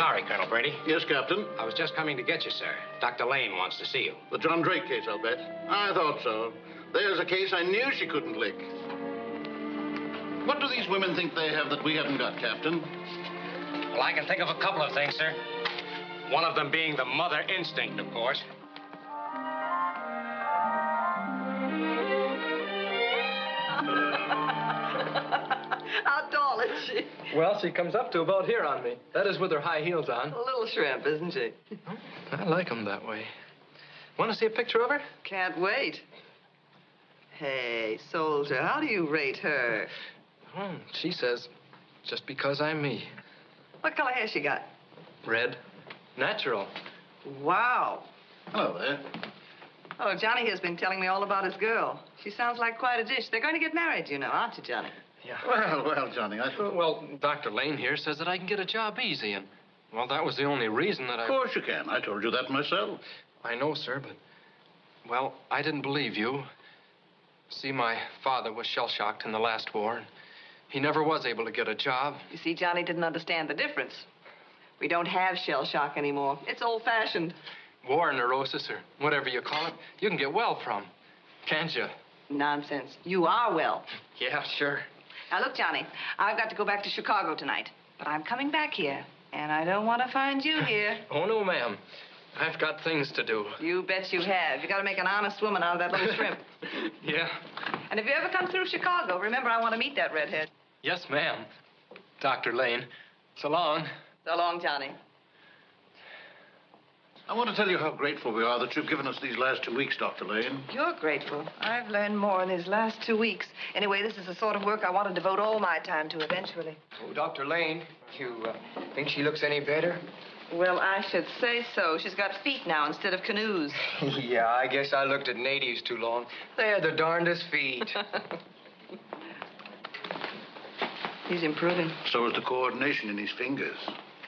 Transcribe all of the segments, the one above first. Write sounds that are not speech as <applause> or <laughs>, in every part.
Sorry, Colonel Brady. Yes, Captain. I was just coming to get you, sir. Dr. Lane wants to see you. The John Drake case, I'll bet. I thought so. There's a case I knew she couldn't lick. What do these women think they have that we haven't got, Captain? Well, I can think of a couple of things, sir. One of them being the mother instinct, of course. Well, she comes up to about here on me. That is with her high heels on. A little shrimp, isn't she? I like 'em that way. Want to see a picture of her? Can't wait. Hey, soldier, how do you rate her? Hmm, she says, just because I'm me. What color hair she got? Red. Natural. Wow. Hello there. Oh, Johnny has been telling me all about his girl. She sounds like quite a dish. They're going to get married, you know, aren't you, Johnny? Yeah. Well, well, Johnny, I... Well, Dr. Lane here says that I can get a job easy, and, well, that was the only reason that I... Of course you can. I told you that myself. I know, sir, but, well, I didn't believe you. See, my father was shell-shocked in the last war, and he never was able to get a job. You see, Johnny didn't understand the difference. We don't have shell shock anymore. It's old fashioned. War neurosis, or whatever you call it, you can get well from, can't you? Nonsense. You are well. Yeah, sure. Now, look, Johnny, I've got to go back to Chicago tonight. But I'm coming back here, and I don't want to find you here. <laughs> Oh, no, ma'am. I've got things to do. You bet you have. You got to make an honest woman out of that little shrimp. <laughs> Yeah. And if you ever come through Chicago, remember I want to meet that redhead. Yes, ma'am. Dr. Lane. So long. So long, Johnny. I want to tell you how grateful we are that you've given us these last two weeks, Dr. Lane. You're grateful. I've learned more in these last two weeks. Anyway, this is the sort of work I want to devote all my time to eventually. Oh, Dr. Lane, you uh, think she looks any better? Well, I should say so. She's got feet now instead of canoes. <laughs> yeah, I guess I looked at natives too long. They're the darndest feet. <laughs> <laughs> He's improving. So is the coordination in his fingers.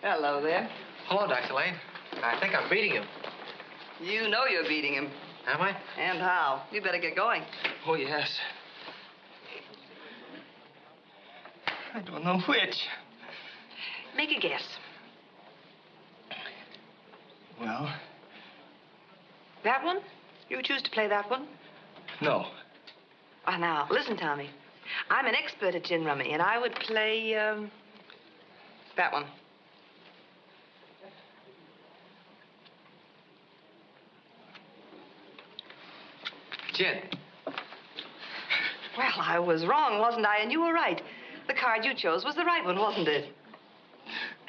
Hello there. Hello, Dr. Lane. I think I'm beating him. You know you're beating him. Am I? And how? You better get going. Oh, yes. I don't know which. Make a guess. Well, That one? You choose to play that one? no. Ah, now, listen, Tommy. I'm an expert at gin rummy, and I would play, um, that one. Gin. Well, I was wrong, wasn't I? And you were right. The card you chose was the right one, wasn't it?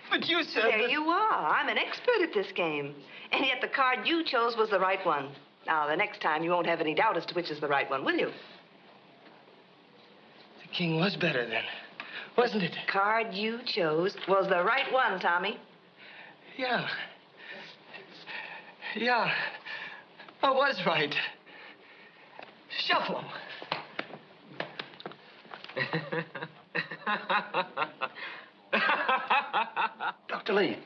But you said There that- you are. I'm an expert at this game. And yet the card you chose was the right one. Now, the next time you won't have any doubt as to which is the right one, will you? The king was better then, wasn't it? The card you chose was the right one, Tommy. Yeah. Yeah. I was right. Shuffle 'em. <laughs> Dr. Lee,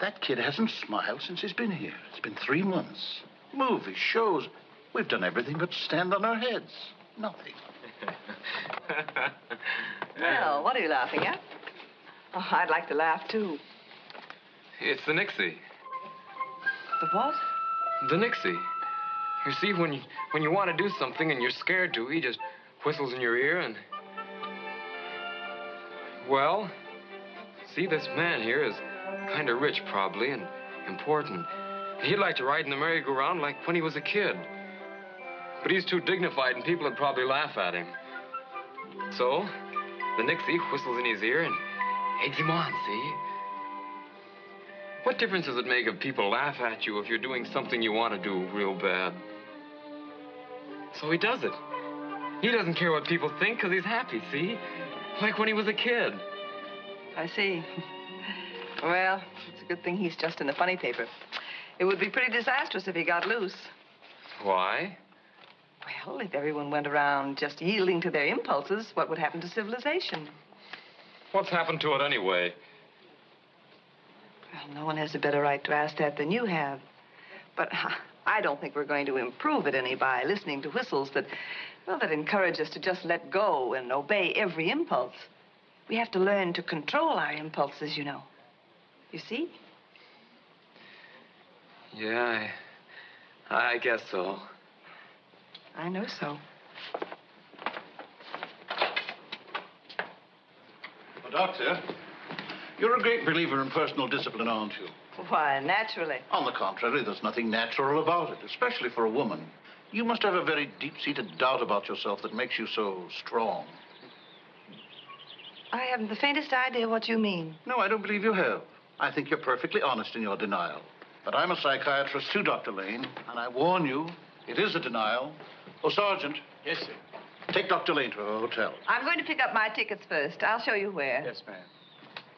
that kid hasn't smiled since he's been here. It's been three months. Movies, shows. We've done everything but stand on our heads. Nothing. Well, what are you laughing at? Oh, I'd like to laugh, too. It's the Nixie. The what? The Nixie. You see, when you, when you want to do something and you're scared to, he just whistles in your ear and. Well, see, this man here is kind of rich, probably, and important. He'd like to ride in the merry-go-round like when he was a kid. But he's too dignified, and people would probably laugh at him. So, the Nixie whistles in his ear and eggs him on, see? What difference does it make if people laugh at you if you're doing something you want to do real bad? So he does it. He doesn't care what people think because he's happy, see? Like when he was a kid. I see. well, it's a good thing he's just in the funny paper. It would be pretty disastrous if he got loose. Why? Well, if everyone went around just yielding to their impulses, what would happen to civilization? What's happened to it anyway? Well, no one has a better right to ask that than you have. But I don't think we're going to improve it any by listening to whistles that, well, that encourage us to just let go and obey every impulse. We have to learn to control our impulses, you know. You see? Yeah, I, I guess so. I know so. Well, Doctor, you're a great believer in personal discipline, aren't you? Why, naturally. On the contrary, there's nothing natural about it, especially for a woman. You must have a very deep seated doubt about yourself that makes you so strong. I haven't the faintest idea what you mean. No, I don't believe you have. I think you're perfectly honest in your denial. But I'm a psychiatrist too, Dr. Lane, and I warn you, it is a denial. Oh, Sergeant. Yes, sir. Take Dr. Lane to her hotel. I'm going to pick up my tickets first. I'll show you where. Yes, ma'am.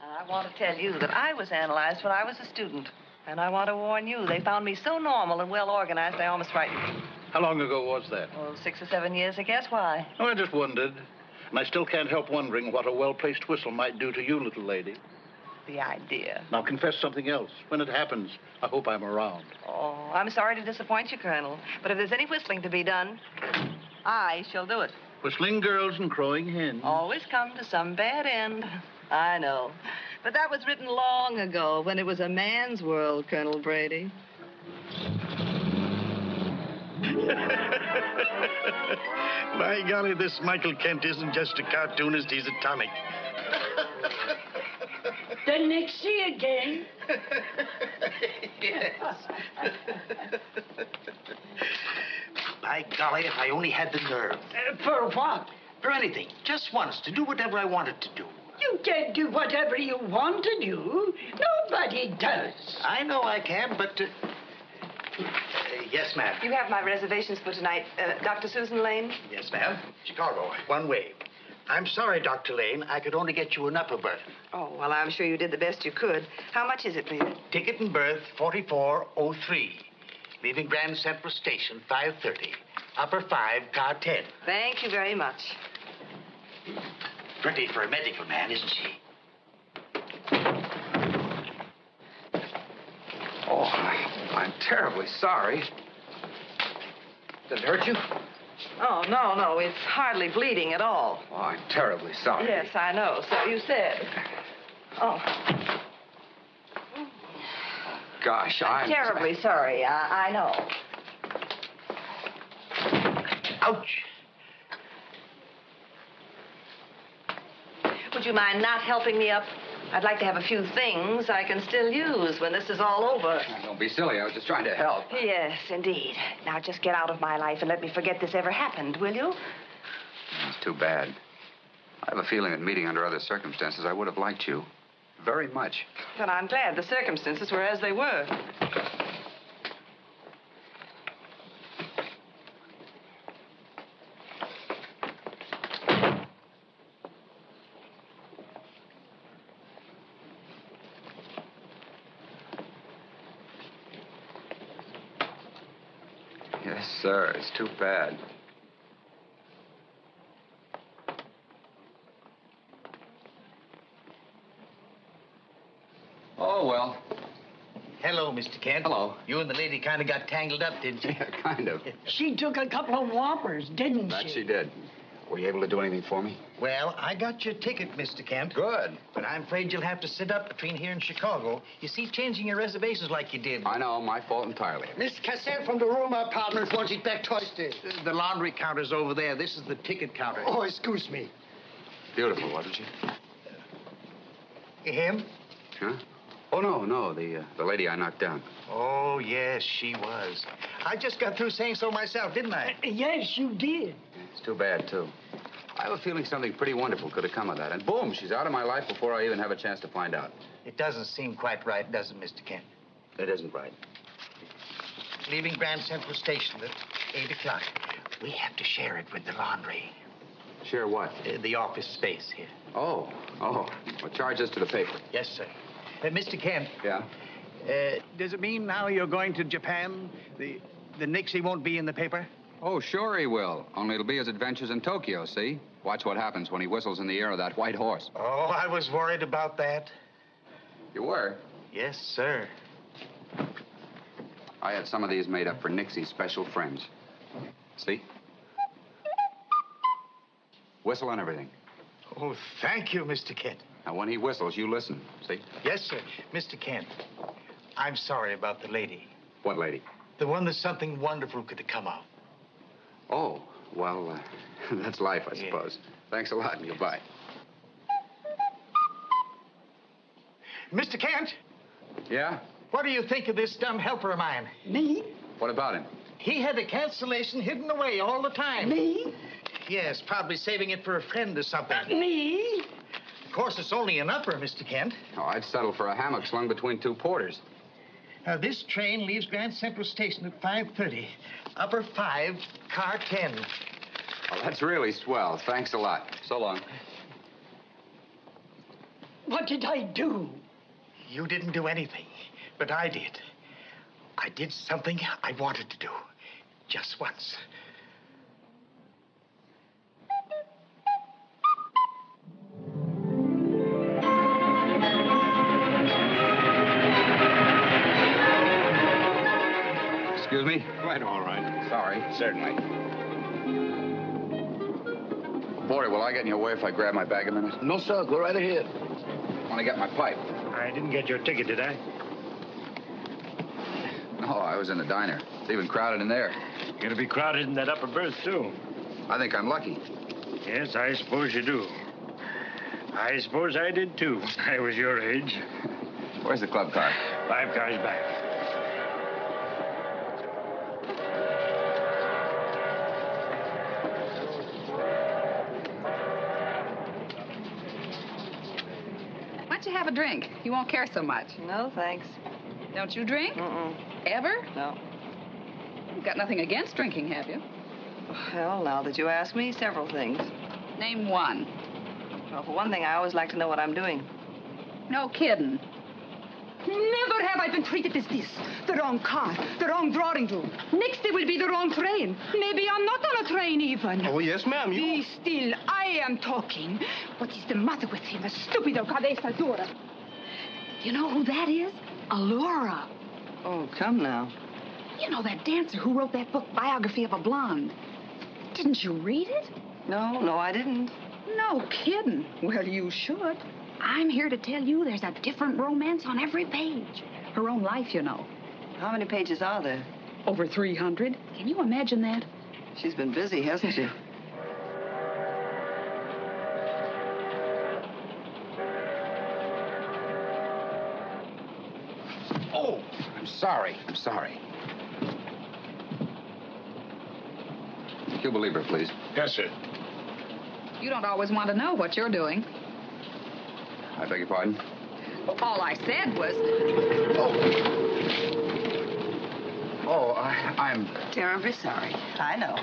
I want to tell you that I was analyzed when I was a student. And I want to warn you, they found me so normal and well organized, they almost frightened me. How long ago was that? Oh, six or seven years, I guess. Why? Oh, I just wondered. And I still can't help wondering what a well placed whistle might do to you, little lady. The idea. Now, confess something else. When it happens, I hope I'm around. Oh, I'm sorry to disappoint you, Colonel. But if there's any whistling to be done, I shall do it. Whistling girls and crowing hens. Always come to some bad end. I know. But that was written long ago when it was a man's world, Colonel Brady. <laughs> By golly, this Michael Kent isn't just a cartoonist, he's a tonic. The Nixie again? <laughs> yes. <laughs> By golly, if I only had the nerve. Uh, for what? For anything. Just once. To do whatever I wanted to do. You can't do whatever you want to do. Nobody does. I know I can, but. Uh, uh, yes, ma'am. You have my reservations for tonight, uh, Dr. Susan Lane? Yes, ma'am. Chicago. One way. I'm sorry, Dr. Lane. I could only get you an upper berth. Oh, well, I'm sure you did the best you could. How much is it, please? Ticket and berth 4403. Leaving Grand Central Station 530. Upper 5, car 10. Thank you very much. Pretty for a medical man, isn't she? Oh, I'm terribly sorry. Did it hurt you? Oh, no, no, it's hardly bleeding at all. Oh, I'm terribly sorry. Yes, I know. So you said. Oh, Gosh, I'm terribly sorry. I, I know. Ouch. Would you mind not helping me up? I'd like to have a few things I can still use when this is all over. Don't be silly. I was just trying to help. Yes, indeed. Now just get out of my life and let me forget this ever happened, will you? It's too bad. I have a feeling that meeting under other circumstances, I would have liked you. Very much. Then I'm glad the circumstances were as they were. Yes, sir. It's too bad. Oh, well. Hello, Mr. Kent. Hello. You and the lady kind of got tangled up, didn't you? <laughs> Yeah, kind of. She took a couple of whoppers, didn't she? That she? she did. Were you able to do anything for me? Well, I got your ticket, Mr. Kent. Good. But I'm afraid you'll have to sit up between here and Chicago. You see, changing your reservations like you did. I know. My fault entirely. Miss Cassette from the room apartment wants it back twisted. The laundry counter's over there. This is the ticket counter. Oh, excuse me. Beautiful, wasn't she? Him? Huh? Oh, no, no. The, uh, the lady I knocked down. Oh, yes, she was. I just got through saying so myself, didn't I? Yes, you did. It's too bad, too. I have a feeling something pretty wonderful could have come of that. And boom, she's out of my life before I even have a chance to find out. It doesn't seem quite right, does it, Mr. Kent? It isn't right. Leaving Grand Central Station at 8 o'clock. We have to share it with the laundry. Share what? Uh, the office space here. Oh, oh. Well, charge this to the paper. Yes, sir. Uh, Mr. Kent, Yeah? Uh, does it mean now you're going to Japan? The the Nixie won't be in the paper? Oh, sure he will. Only it'll be his adventures in Tokyo, see? Watch what happens when he whistles in the air of that white horse. Oh, I was worried about that. You were? Yes, sir. I had some of these made up for Nixie's special friends. See? Whistle and everything. Oh, thank you, Mr. Kent. Now, when he whistles, you listen. See? Yes, sir. Mr. Kent, I'm sorry about the lady. What lady? The one that something wonderful could have come out. Oh, well, uh, <laughs> that's life, I Yeah. suppose. Thanks a lot, and goodbye. Mr. Kent, Yeah? what do you think of this dumb helper of mine? Me? What about him? He had the cancellation hidden away all the time. Me? Yes, probably saving it for a friend or something. Me? Of course, it's only an upper, Mr. Kent. Oh, I'd settle for a hammock slung between two porters. Now, this train leaves Grand Central Station at 5.30. Upper 5, car 10. Oh, that's really swell. Thanks a lot. So long. What did I do? You didn't do anything, but I did. I did something I wanted to do. Just once. Quite all right. Sorry. Certainly. Porter, will I get in your way if I grab my bag a minute? No, sir. Go right ahead. Want to get my pipe? I didn't get your ticket, did I? No, I was in the diner. It's even crowded in there. You're going to be crowded in that upper berth, too. I think I'm lucky. Yes, I suppose you do. I suppose I did, too. <laughs> I was your age. Where's the club car? Five cars back. Have a drink? You won't care so much. No, thanks. Don't you drink? Mm-mm. Ever? No. You've got nothing against drinking, have you? Well, now that you ask me, several things. Name one. Well, for one thing, I always like to know what I'm doing. No kidding. Never have I been treated as this. The wrong car, the wrong drawing room. Next it will be the wrong train. Maybe I'm not on a train even. Oh, yes, ma'am. Be still. I am talking. What is the matter with him? A stupido cabeza dura. You know who that is? Allura. Oh, come now. You know that dancer who wrote that book, Biography of a Blonde. Didn't you read it? No, no, I didn't. No kidding. Well, you should. I'm here to tell you there's a different romance on every page. Her own life, you know. How many pages are there? Over 300. Can you imagine that? She's been busy, hasn't she? Oh, I'm sorry. I'm sorry. Cuba Libre, please. Yes, sir. You don't always want to know what you're doing. I beg your pardon? All I said was, Oh, oh I, I'm. Terribly sorry. I know.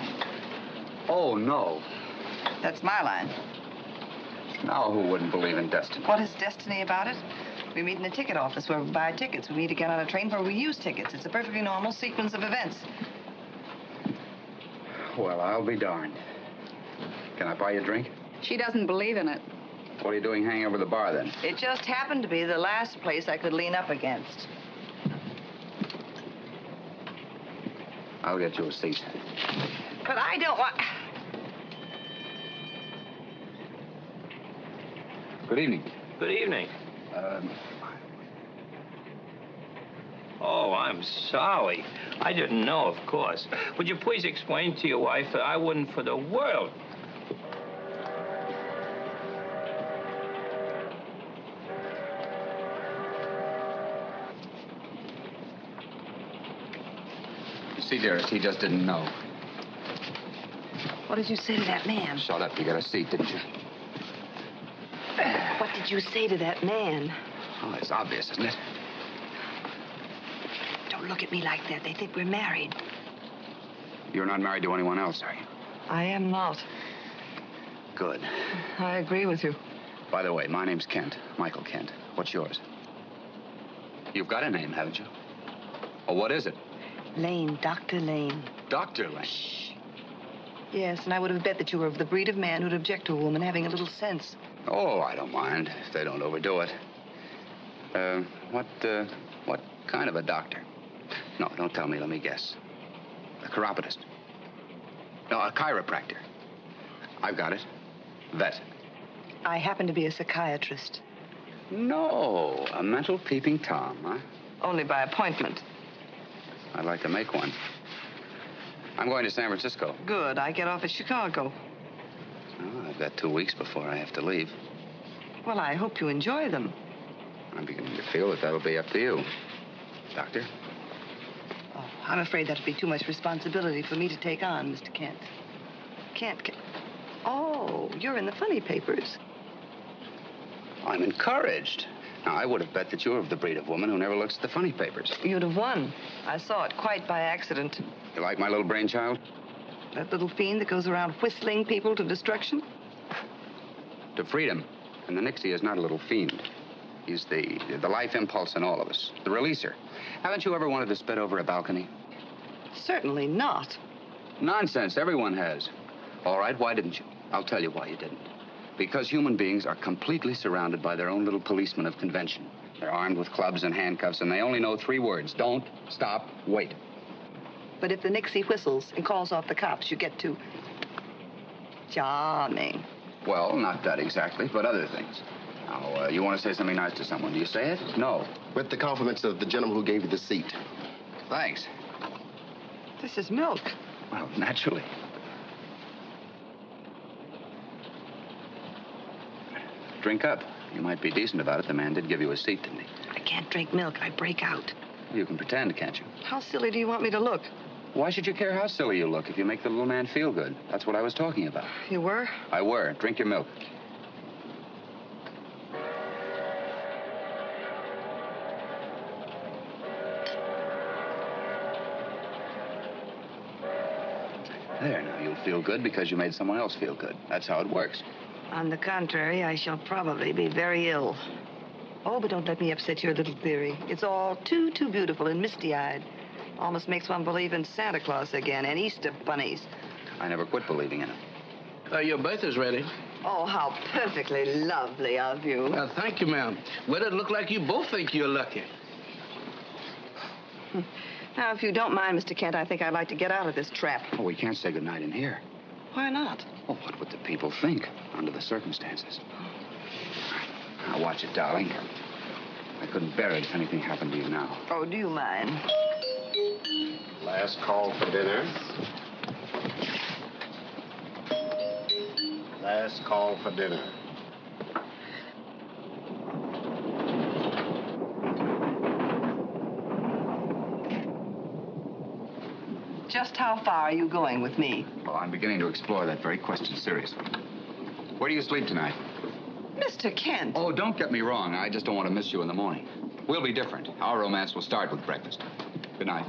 Oh, no. That's my line. Now, who wouldn't believe in destiny? What is destiny about it? We meet in a ticket office where we buy tickets. We meet again on a train where we use tickets. It's a perfectly normal sequence of events. Well, I'll be darned. Can I buy you a drink? she doesn't believe in it. What are you doing hanging over the bar then? It just happened to be the last place I could lean up against. I'll get you a seat. But I don't want. Good evening. Good evening. Um, Oh, I'm sorry. I didn't know, of course. Would you please explain to your wife that I wouldn't for the world. See, dearest, he just didn't know. What did you say to that man? Shut up. You got a seat, didn't you? What did you say to that man? Oh, it's obvious, isn't it? Don't look at me like that. They think we're married. You're not married to anyone else, are you? I am not. Good. I agree with you. By the way, my name's Kent. Michael Kent. What's yours? You've got a name, haven't you? Oh, what is it? Lane, Dr. Lane. Dr. Lane. Shh. Yes, and I would have bet that you were of the breed of man who'd object to a woman having a little sense. Oh, I don't mind if they don't overdo it. Uh, what, uh, what kind of a doctor? No, don't tell me. Let me guess. A chiropodist. No, a chiropractor. I've got it. Vet. I happen to be a psychiatrist. No, a mental peeping Tom, huh? Only by appointment. I'd like to make one. I'm going to San Francisco. Good. I get off at Chicago. Oh, I've got two weeks before I have to leave. Well, I hope you enjoy them. I'm beginning to feel that that'll be up to you. Doctor? Oh, I'm afraid that'll be too much responsibility for me to take on, Mr. Kent. Kent, Kent. Oh, you're in the funny papers. I'm encouraged. Now, I would have bet that you're of the breed of woman who never looks at the funny papers. You'd have won. I saw it quite by accident. You like my little brainchild? That little fiend that goes around whistling people to destruction? To freedom. And the Nixie is not a little fiend. He's the, the life impulse in all of us, the releaser. Haven't you ever wanted to spit over a balcony? Certainly not. Nonsense. Everyone has. All right, why didn't you? I'll tell you why you didn't. Because human beings are completely surrounded by their own little policemen of convention. They're armed with clubs and handcuffs, and they only know three words don't, stop, wait. But if the Nixie whistles and calls off the cops, you get to. Charming. Well, not that exactly, but other things. Now, uh, you want to say something nice to someone. Do you say it? No. With the compliments of the gentleman who gave you the seat. Thanks. This is milk. Well, naturally. Drink up. You might be decent about it. The man did give you a seat, didn't he? I can't drink milk. I break out. You can pretend, can't you? How silly do you want me to look? Why should you care how silly you look if you make the little man feel good? That's what I was talking about. You were? I were. Drink your milk. There, now you'll feel good because you made someone else feel good. That's how it works. On the contrary, I shall probably be very ill. Oh, but don't let me upset your little theory. It's all too, too beautiful and misty-eyed. Almost makes one believe in Santa Claus again and Easter bunnies. I never quit believing in him. Uh, your berth is ready. Oh, how perfectly lovely of you. Uh, thank you, ma'am. Well, it look like you both think you're lucky. <laughs> Now, if you don't mind, Mr. Kent, I think I'd like to get out of this trap. Oh, we can't say goodnight in here. Why not? Oh, what would the people think under the circumstances? Now, watch it, darling. I couldn't bear it if anything happened to you now. Oh, do you mind? Last call for dinner. Last call for dinner. Just how far are you going with me? Well, I'm beginning to explore that very question seriously. Where do you sleep tonight? Mr. Kent. Oh, don't get me wrong. I just don't want to miss you in the morning. We'll be different. Our romance will start with breakfast. Good night.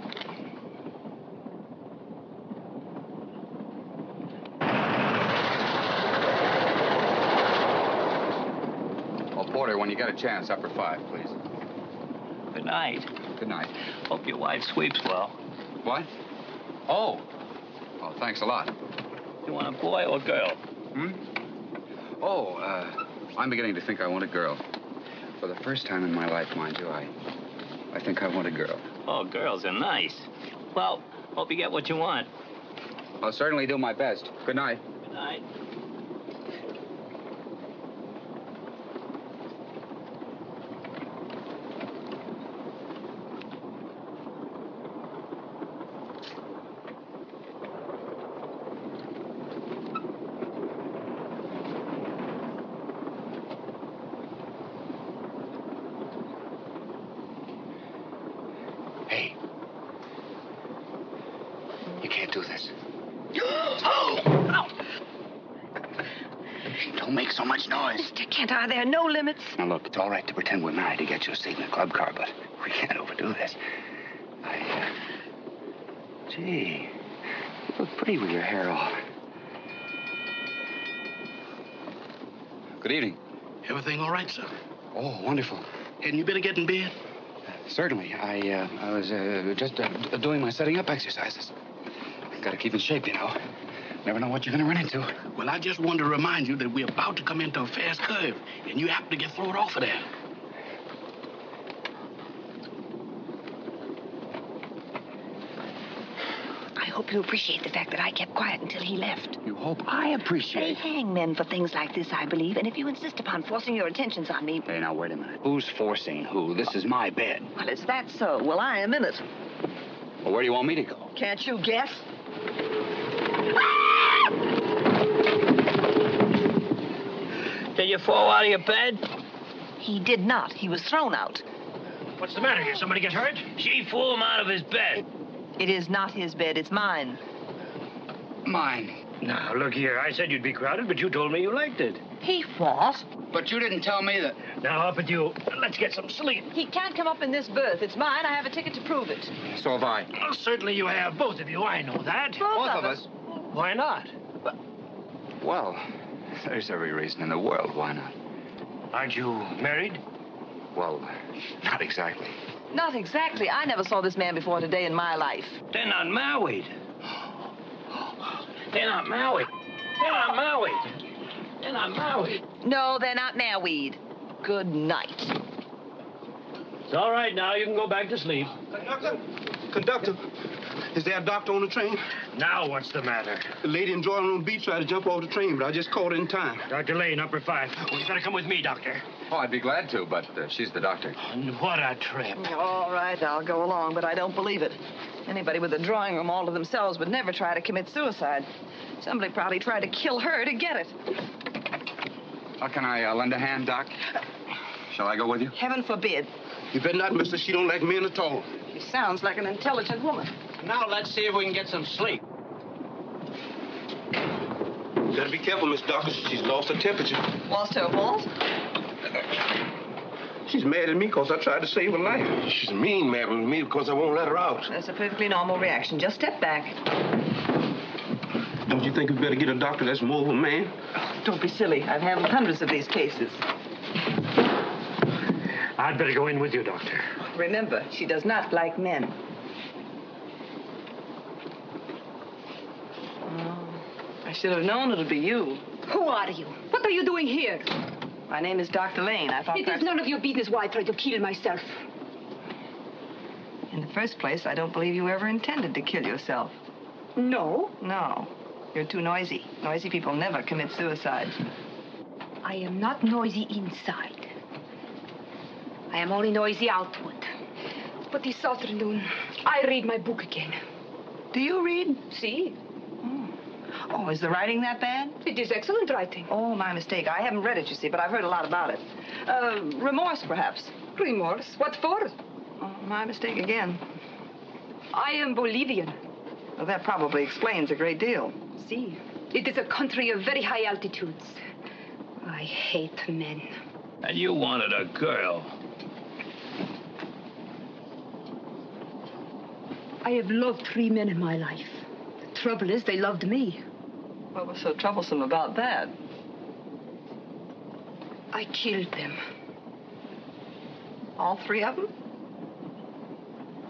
Oh, Porter, when you get a chance, upper five, please. Good night. Good night. Hope your wife sleeps well. What? Oh. Oh, thanks a lot. You want a boy or a girl? Hmm? Oh, uh, I'm beginning to think I want a girl. For the first time in my life, mind you, I, I think I want a girl. Oh, girls are nice. Well, hope you get what you want. I'll certainly do my best. Good night. Good night. Hey. You can't do this. oh! Hey, don't make so much noise. Mr. Kent, are there no limits? Now, look, it's all right to pretend we're married to get you a seat in the club car, but we can't overdo this. I, uh... Gee, you look pretty with your hair off. Good evening. Everything all right, sir? Oh, wonderful. Hadn't you better get in bed? Certainly. I, uh, I was uh, just uh, doing my setting up exercises. Gotta keep in shape, you know. Never know what you're gonna run into. Well, I just wanted to remind you that we're about to come into a fast curve, and you happen to get thrown off of there. I hope you appreciate the fact that I kept quiet until he left. You hope I appreciate They hang men for things like this, I believe, and if you insist upon forcing your attentions on me. Hey, now, wait a minute. Who's forcing who? This is my bed. Well, is that so? Well, I am in it. Well, where do you want me to go? Can't you guess? Did you fall out of your bed? He did not. He was thrown out. What's the matter here? Somebody get hurt? She flew him out of his bed. It is not his bed, it's mine. Mine. Now, look here. I said you'd be crowded, but you told me you liked it. He what? But you didn't tell me that. Now, up with you. Let's get some sleep. He can't come up in this berth. It's mine. I have a ticket to prove it. So have I. Well, certainly you have. Both of you. I know that. Both of us. Why not? Well, there's every reason in the world. Why not? Aren't you married? Well, not exactly. Not exactly. I never saw this man before today in my life. They're not married. They're not married. They're not married. They're not married. No, they're not married. Good night. It's all right now. You can go back to sleep. Conductor? Conductor, is there a doctor on the train? Now, what's the matter? The lady in drawing room B tried to jump off the train, but I just caught her in time. Dr. Lane, upper five. Well, you better come with me, doctor. Oh, I'd be glad to, but uh, she's the doctor. And what a trip. All right, I'll go along, but I don't believe it. Anybody with a drawing room all to themselves would never try to commit suicide. Somebody probably tried to kill her to get it. How can I uh, lend a hand, Doc? Shall I go with you? Heaven forbid. You better not, mister. She don't like men at all. She sounds like an intelligent woman. Now, let's see if we can get some sleep. You gotta be careful, Miss Doctor. She's lost her temperature. Lost her what? She's mad at me because I tried to save her life. She's mean, mad with me because I won't let her out. That's a perfectly normal reaction. Just step back. Don't you think we better get a doctor that's more of a man? Don't be silly. I've handled hundreds of these cases. I'd better go in with you, doctor. Remember, she does not like men. Oh, I should have known it would be you. Who are you? What are you doing here? My name is Dr. Lane. I thought It is perhaps- none of your business why I tried to kill myself. In the first place, I don't believe you ever intended to kill yourself. No. No. You're too noisy. Noisy people never commit suicide. I am not noisy inside. I am only noisy outward. But this afternoon, I read my book again. Do you read? See? Oh, is the writing that bad? It is excellent writing. Oh, my mistake. I haven't read it, you see, but I've heard a lot about it. Uh, remorse, perhaps. Remorse? What for? Oh, my mistake again. I am Bolivian. Well, that probably explains a great deal. See? It is a country of very high altitudes. I hate men. And you wanted a girl. I have loved three men in my life. The trouble is, they loved me. What was so troublesome about that? I killed them. All three of them?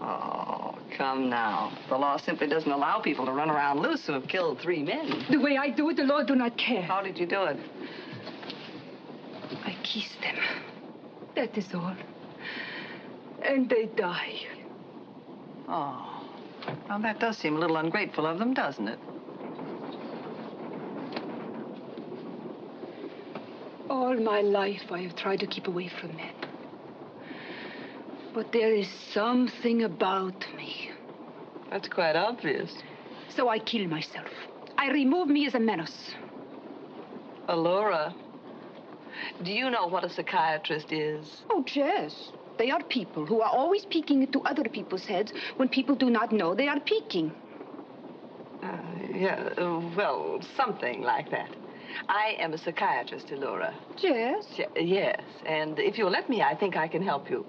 Oh, come now. The law simply doesn't allow people to run around loose who have killed three men. The way I do it, the law do not care. How did you do it? I kissed them. That is all. And they die. Oh. Well, that does seem a little ungrateful of them, doesn't it? All my life, I have tried to keep away from men. But there is something about me. That's quite obvious. So I kill myself. I remove me as a menace. Allura, do you know what a psychiatrist is? Oh, yes. They are people who are always peeking into other people's heads when people do not know they are peeking. Uh, yeah, uh, well, something like that. I am a psychiatrist, Allura. Yes? Yes, and if you'll let me, I think I can help you.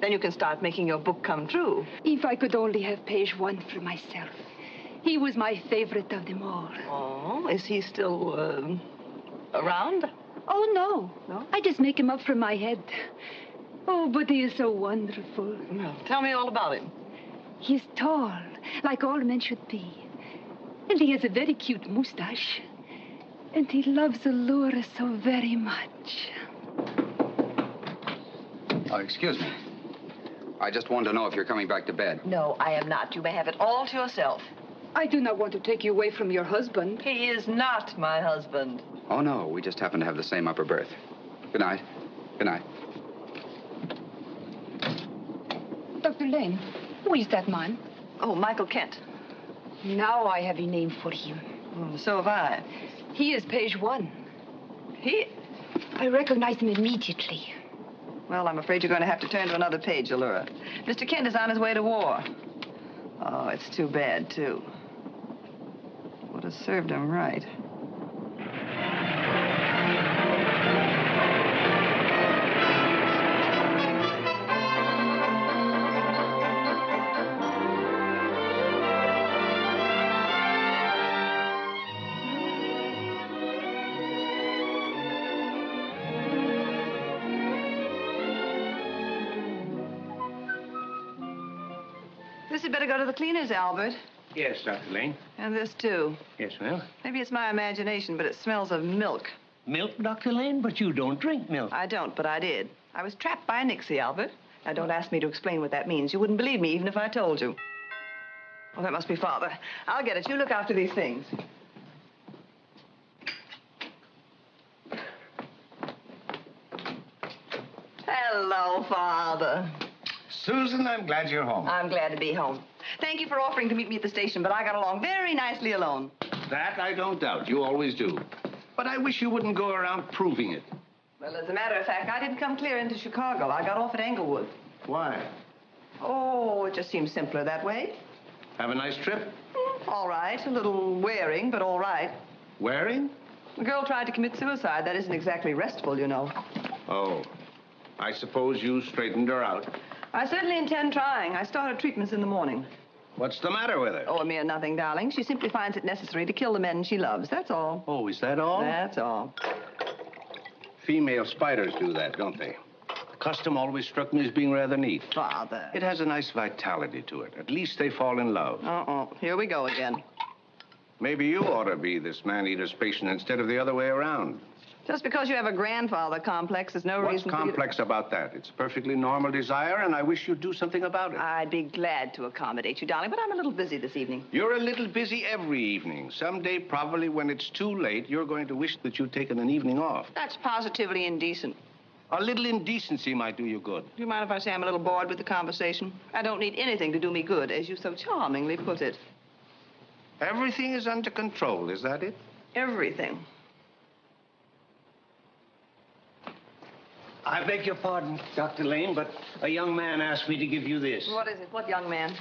Then you can start making your book come true. If I could only have page one for myself. He was my favorite of them all. Oh, is he still um, around? Oh, no. No? I just make him up from my head. Oh, but he is so wonderful. Well, tell me all about him. He's tall, like all men should be. And he has a very cute mustache. And he loves Allura so very much. Oh, excuse me. I just wanted to know if you're coming back to bed. No, I am not. You may have it all to yourself. I do not want to take you away from your husband. He is not my husband. Oh, no, we just happen to have the same upper berth. Good night. Good night. Dr. Lane, who is that man? Oh, Michael Kent. Now I have a name for him. Mm, so have I. He is page one. He. I recognize him immediately. Well, I'm afraid you're going to have to turn to another page, Allura. Mr. Kent is on his way to war. Oh, it's too bad, too. Would have served him right. Go to the cleaners, Albert. Yes, Dr. Lane. And this, too. Yes, well. Maybe it's my imagination, but it smells of milk. Milk, Dr. Lane? But you don't drink milk. I don't, but I did. I was trapped by a Nixie, Albert. Now, don't ask me to explain what that means. You wouldn't believe me even if I told you. Oh, that must be Father. I'll get it. You look after these things. Hello, Father. Susan, I'm glad you're home. I'm glad to be home. Thank you for offering to meet me at the station, but I got along very nicely alone. That I don't doubt. You always do. But I wish you wouldn't go around proving it. Well, as a matter of fact, I didn't come clear into Chicago. I got off at Englewood. Why? Oh, it just seems simpler that way. Have a nice trip? Hmm, all right. A little wearing, but all right. Wearing? The girl tried to commit suicide. That isn't exactly restful, you know. Oh. I suppose you straightened her out. I certainly intend trying. I started treatments in the morning. What's the matter with her? Oh, a mere nothing, darling. She simply finds it necessary to kill the men she loves. That's all. Oh, is that all? That's all. Female spiders do that, don't they? The custom always struck me as being rather neat. Father. It has a nice vitality to it. At least they fall in love. Uh-oh. Here we go again. Maybe you ought to be this man-eater's patient instead of the other way around. Just because you have a grandfather complex is no What's reason for you to- complex about that? It's a perfectly normal desire, and I wish you'd do something about it. I'd be glad to accommodate you, darling, but I'm a little busy this evening. You're a little busy every evening. Someday, probably when it's too late, you're going to wish that you'd taken an evening off. That's positively indecent. A little indecency might do you good. Do you mind if I say I'm a little bored with the conversation? I don't need anything to do me good, as you so charmingly put it. Everything is under control, is that it? Everything. I beg your pardon, Dr. Lane, but a young man asked me to give you this. What is it? What young man?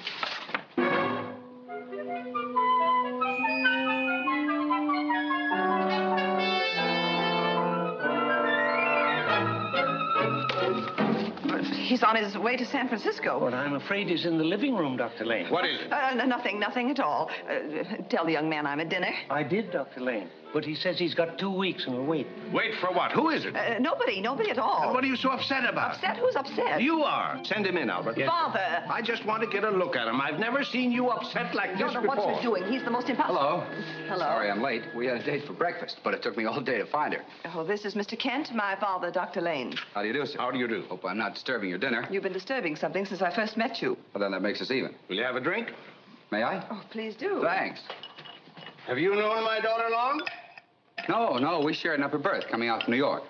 He's on his way to San Francisco. But I'm afraid he's in the living room, Dr. Lane. What is it? Uh, nothing, nothing at all. Uh, tell the young man I'm at dinner. I did, Dr. Lane. But he says he's got two weeks and will wait. Wait for what? Who is it? Uh, nobody, nobody at all. what are you so upset about? Upset? Who's upset? You are. Send him in, Albert. Father! I just want to get a look at him. I've never seen you upset like You this don't before. what you're doing. He's the most impossible. Hello. Hello. Sorry I'm late. We had a date for breakfast, but it took me all day to find her. Oh, this is Mr. Kent, my father, Dr. Lane. How do you do, sir? How do you do? Hope I'm not disturbing your dinner. You've been disturbing something since I first met you. Well, then that makes us even. Will you have a drink? May I? Oh, please do. Thanks. Have you known my daughter long? No, no, we shared an upper berth coming out from New York.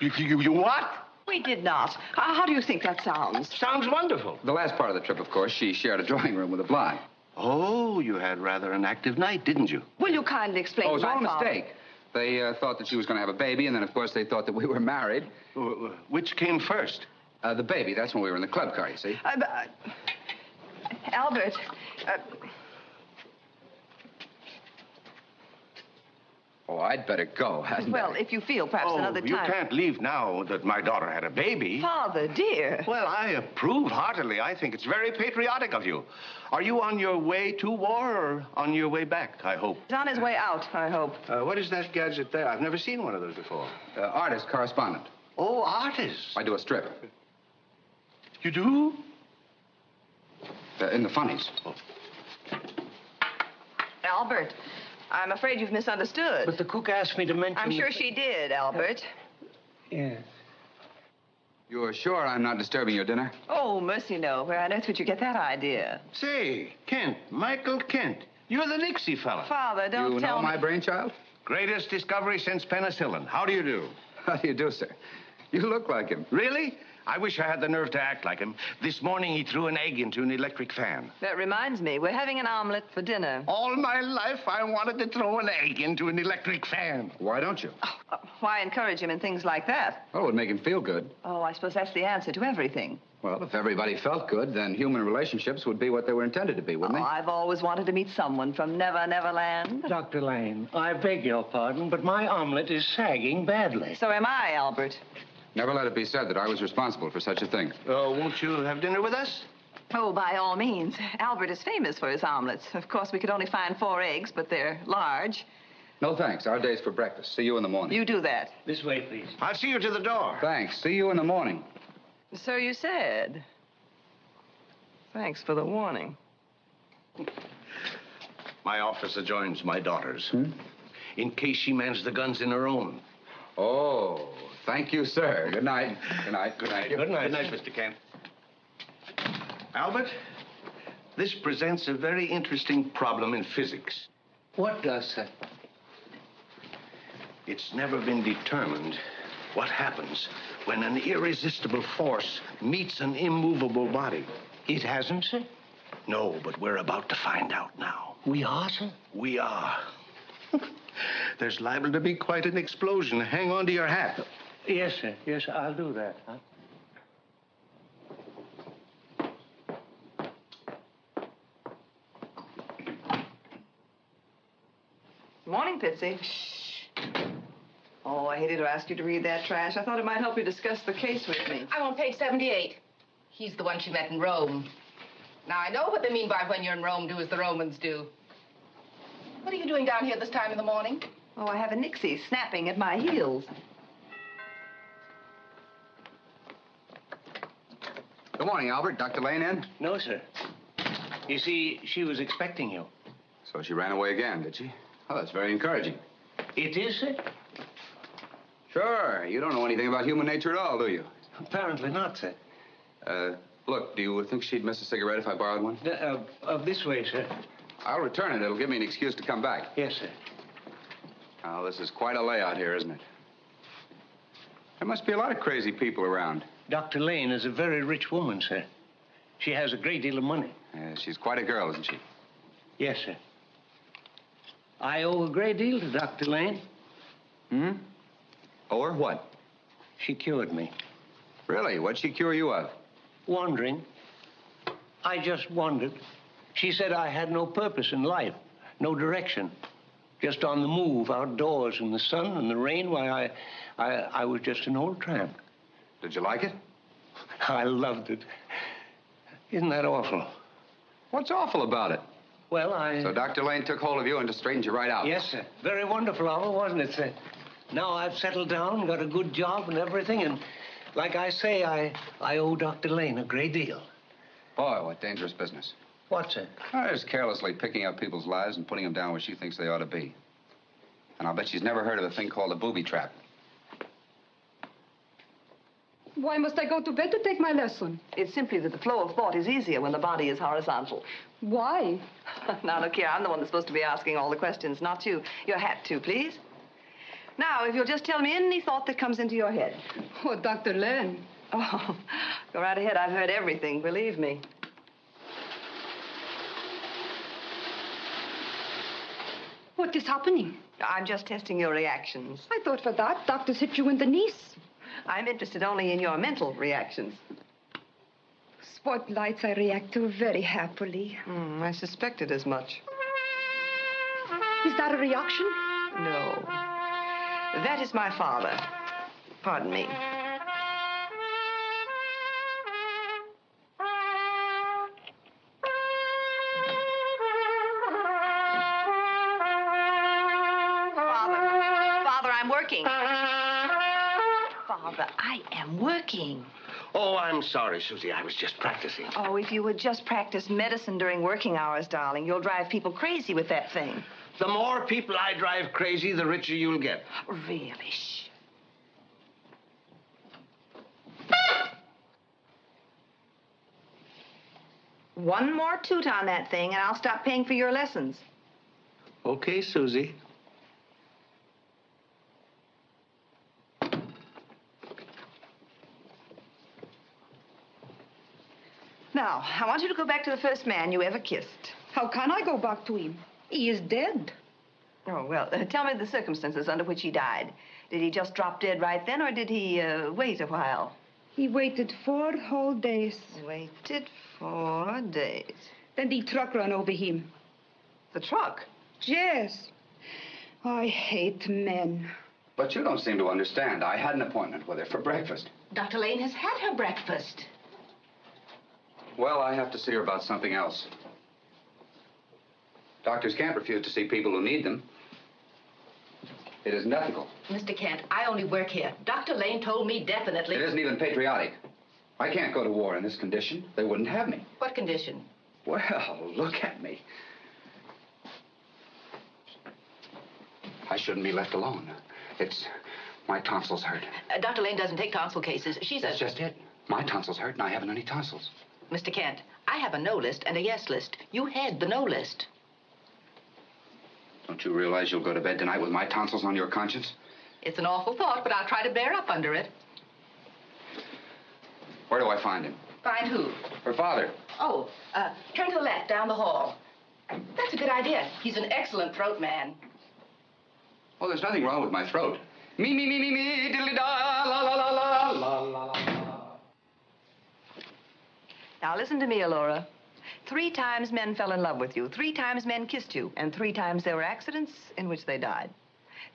You, you, you what? We did not. How, how do you think that sounds? Sounds wonderful. The last part of the trip, of course, she shared a drawing room with a blind. Oh, you had rather an active night, didn't you? Will you kindly explain Oh, it was my all a mistake. They uh, thought that she was going to have a baby, and then, of course, they thought that we were married. Which came first? Uh, the baby. That's when we were in the club car, you see. Uh, but, uh, Albert, Oh, I'd better go, hadn't well, if you feel perhaps oh, another time. you can't leave now that my daughter had a baby. Father, dear. Well, I approve heartily. I think it's very patriotic of you. Are you on your way to war or on your way back, I hope? He's on his way out, I hope. Uh, what is that gadget there? I've never seen one of those before. Uh, artist, correspondent. Oh, artist. I do a strip. You do? Uh, in the funnies. Albert, I'm afraid you've misunderstood. But the cook asked me to mention. I'm the- sure she did, Albert. Yes. You're sure I'm not disturbing your dinner? Oh, mercy no. Where on earth would you get that idea? Say, Kent, Michael Kent. You're the Nixie fella. Father, don't you tell know my brainchild? Greatest discovery since penicillin. How do you do? How do you do, sir? You look like him. Really? I wish I had the nerve to act like him. This morning he threw an egg into an electric fan. That reminds me, we're having an omelet for dinner. All my life I wanted to throw an egg into an electric fan. Why don't you? Uh, why encourage him in things like that? Well, it would make him feel good. Oh, I suppose that's the answer to everything. Well, if everybody felt good, then human relationships would be what they were intended to be, wouldn't Oh, they? I've always wanted to meet someone from Never Never Land. Dr. Lane, I beg your pardon, but my omelet is sagging badly. So am I, Albert. Never let it be said that I was responsible for such a thing. Uh, won't you have dinner with us? Oh, by all means. Albert is famous for his omelets. Of course, we could only find four eggs, but they're large. No, thanks. Our day's for breakfast. See you in the morning. You do that. This way, please. I'll see you to the door. Thanks. See you in the morning. So you said. Thanks for the warning. My office adjoins my daughter's. In case she mans the guns in her own. Oh, thank you, sir. Good night. Good night. Good night. Good night. Good night, Mr. Kent. Albert, this presents a very interesting problem in physics. What does, sir? It's never been determined what happens when an irresistible force meets an immovable body. It hasn't, sir? No, but we're about to find out now. We are, sir? We are. <laughs> There's liable to be quite an explosion. Hang on to your hat. Yes, sir. Yes, I'll do that. Huh? Morning, Pitsy. Shh. Oh, I hated to ask you to read that trash. I thought it might help you discuss the case with me. I'm on page 78. He's the one she met in Rome. Now, I know what they mean by when you're in Rome, do as the Romans do. What are you doing down here this time in the morning? Oh, I have a Nixie snapping at my heels. Good morning, Albert. Dr. Lane in? No, sir. You see, she was expecting you. So she ran away again, did she? Oh, that's very encouraging. It is, sir? Sure. You don't know anything about human nature at all, do you? Apparently not, sir. Uh, look, do you think she'd miss a cigarette if I borrowed one? Uh, uh, this way, sir. I'll return it. It'll give me an excuse to come back. Yes, sir. Now, this is quite a layout here, isn't it? There must be a lot of crazy people around. Dr. Lane is a very rich woman, sir. She has a great deal of money. Yeah, she's quite a girl, isn't she? Yes, sir. I owe a great deal to Dr. Lane. Hmm? Or what? She cured me. Really? What'd she cure you of? Wandering. I just wandered. She said I had no purpose in life, no direction. Just on the move, outdoors in the sun and the rain. Why, I, I, I was just an old tramp. Did you like it? <laughs> I loved it. Isn't that awful? What's awful about it? Well, I. So Dr. Lane took hold of you and just straightened you right out. Yes, sir. Very wonderful hour, wasn't it, sir? Now I've settled down, got a good job and everything, and like I say, I, I owe Dr. Lane a great deal. Boy, what dangerous business. What's it? Oh, just carelessly picking up people's lives and putting them down where she thinks they ought to be. And I'll bet she's never heard of a thing called a booby trap. Why must I go to bed to take my lesson? It's simply that the flow of thought is easier when the body is horizontal. Why? <laughs> now, look here, I'm the one that's supposed to be asking all the questions, not you. Your hat, too, please. Now, if you'll just tell me any thought that comes into your head. Oh, Dr. Len. Oh, <laughs> go right ahead. I've heard everything, believe me. What is happening? I'm just testing your reactions. I thought for that, doctors hit you in the knees. I'm interested only in your mental reactions. Spotlights I react to very happily. Hmm, I suspected as much. Is that a reaction? No. That is my father. Pardon me. Father. Father, I'm working. I am working. Oh, I'm sorry, Susie. I was just practicing. Oh, if you would just practice medicine during working hours, darling, you'll drive people crazy with that thing. The more people I drive crazy, the richer you'll get. Really? Shh. One more toot on that thing, and I'll stop paying for your lessons. Okay, Susie. Now, I want you to go back to the first man you ever kissed. How can I go back to him? He is dead. Oh, well, uh, tell me the circumstances under which he died. Did he just drop dead right then, or did he uh, wait a while? He waited four whole days. Waited four days. Then the truck ran over him. The truck? Yes. I hate men. But you don't seem to understand. I had an appointment with her for breakfast. Dr. Lane has had her breakfast. Well, I have to see her about something else. Doctors can't refuse to see people who need them. It isn't ethical. Mr. Kent, I only work here. Dr. Lane told me definitely. It isn't even patriotic. I can't go to war in this condition. They wouldn't have me. What condition? Well, look at me. I shouldn't be left alone. It's my tonsils hurt. Uh, Dr. Lane doesn't take tonsil cases. She's That's a... just it. My tonsils hurt, and I haven't any tonsils. Mr. Kent, I have a no list and a yes list. You head the no list. Don't you realize you'll go to bed tonight with my tonsils on your conscience? It's an awful thought, but I'll try to bear up under it. Where do I find him? Find who? Her father. Oh, uh, turn to the left, down the hall. That's a good idea. He's an excellent throat man. Oh, there's nothing wrong with my throat. Me, me, me, me, me, diddly da, la, la, la, la, la, la, la. Now, listen to me, Allura. Three times men fell in love with you. Three times men kissed you. And three times there were accidents in which they died.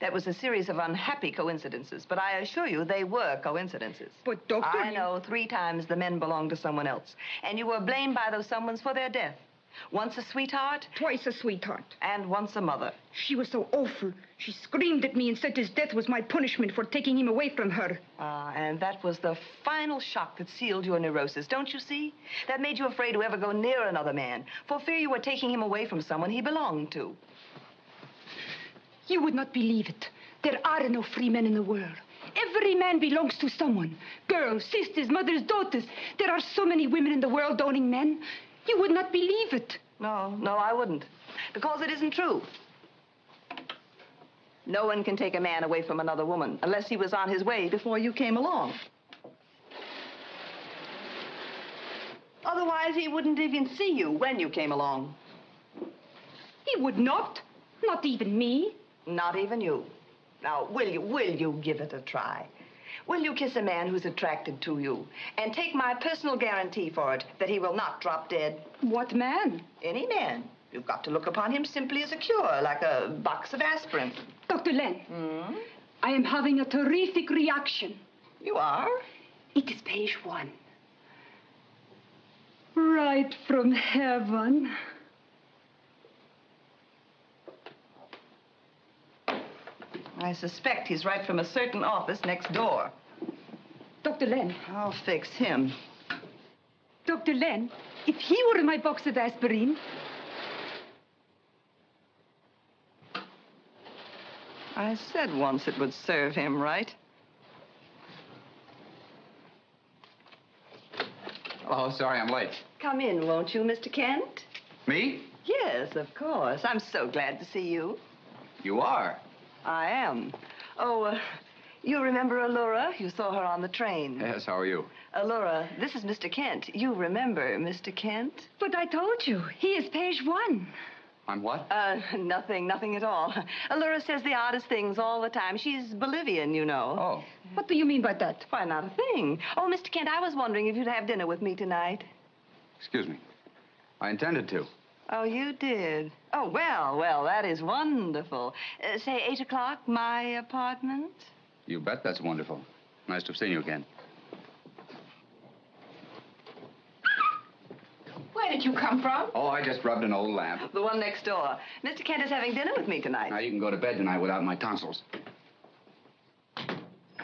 That was a series of unhappy coincidences, but I assure you they were coincidences. But, Doctor... I know three times the men belonged to someone else. And you were blamed by those someones for their death. Once a sweetheart. Twice a sweetheart. And once a mother. She was so awful. She screamed at me and said his death was my punishment for taking him away from her. Ah, and that was the final shock that sealed your neurosis, don't you see? That made you afraid to ever go near another man, for fear you were taking him away from someone he belonged to. You would not believe it. There are no free men in the world. Every man belongs to someone. Girls, sisters, mothers, daughters. There are so many women in the world owning men. You would not believe it. No, no, I wouldn't. Because it isn't true. No one can take a man away from another woman unless he was on his way before you came along. Otherwise, he wouldn't even see you when you came along. He would not. Not even me. Not even you. Now, will you, will you give it a try? Will you kiss a man who's attracted to you? And take my personal guarantee for it that he will not drop dead. What man? Any man. You've got to look upon him simply as a cure, like a box of aspirin. Dr. Len, Hmm? I am having a terrific reaction. You are? It is page one. Right from heaven. I suspect he's right from a certain office next door. Dr. Len. I'll fix him. Dr. Len, if he were in my box of aspirin, I said once it would serve him right. Oh, sorry, I'm late. Come in, won't you, Mr. Kent? Me? Yes, of course. I'm so glad to see you. You are. I am. Oh, uh, you remember Allura? You saw her on the train. Yes, how are you? Allura, this is Mr. Kent. You remember Mr. Kent? but I told you, he is page one. I'm what? Uh, nothing, nothing at all. Allura says the oddest things all the time. She's Bolivian, you know. Oh. What do you mean by that? Why, not a thing. Oh, Mr. Kent, I was wondering if you'd have dinner with me tonight. Excuse me. I intended to. Oh, you did? Oh, well, well, that is wonderful. Uh, say 8 o'clock, my apartment? You bet that's wonderful. Nice to have seen you again. Where did you come from? Oh, I just rubbed an old lamp. The one next door. Mr. Kent is having dinner with me tonight. Now, you can go to bed tonight without my tonsils.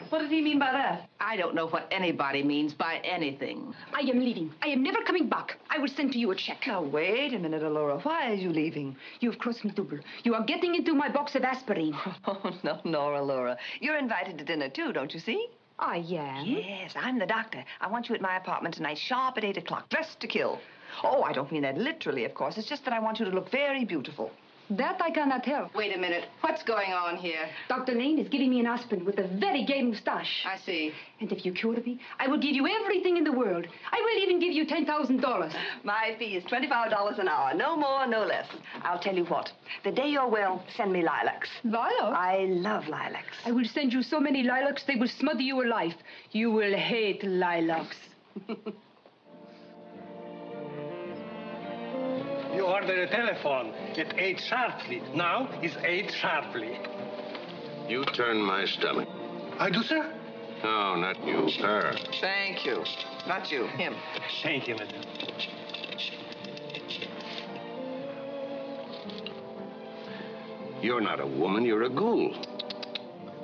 What did he mean by that? I don't know what anybody means by anything. I am leaving. I am never coming back. I will send to you a check. Now, wait a minute, Allura. Why are you leaving? You have crossed me double. You are getting into my box of aspirin. <laughs> Oh, no, Nora, Allura. You're invited to dinner, too, don't you see? I am. Yes, I'm the doctor. I want you at my apartment tonight, sharp at 8 o'clock, dressed to kill. Oh, I don't mean that literally, of course. It's just that I want you to look very beautiful. That I cannot help. Wait a minute. What's going on here? Dr. Lane is giving me an aspirin with a very gay moustache. I see. And if you cure me, I will give you everything in the world. I will even give you $10,000. My fee is $25 an hour. No more, no less. I'll tell you what. The day you're well, send me lilacs. Lilacs? I love lilacs. I will send you so many lilacs they will smother you alive. You will hate lilacs. <laughs> You order a telephone at 8 sharply. Now it's 8 sharply. You turn my stomach. I do, sir? No, not you, her. Thank you. Not you, him. Thank you, madam. You're not a woman, you're a ghoul.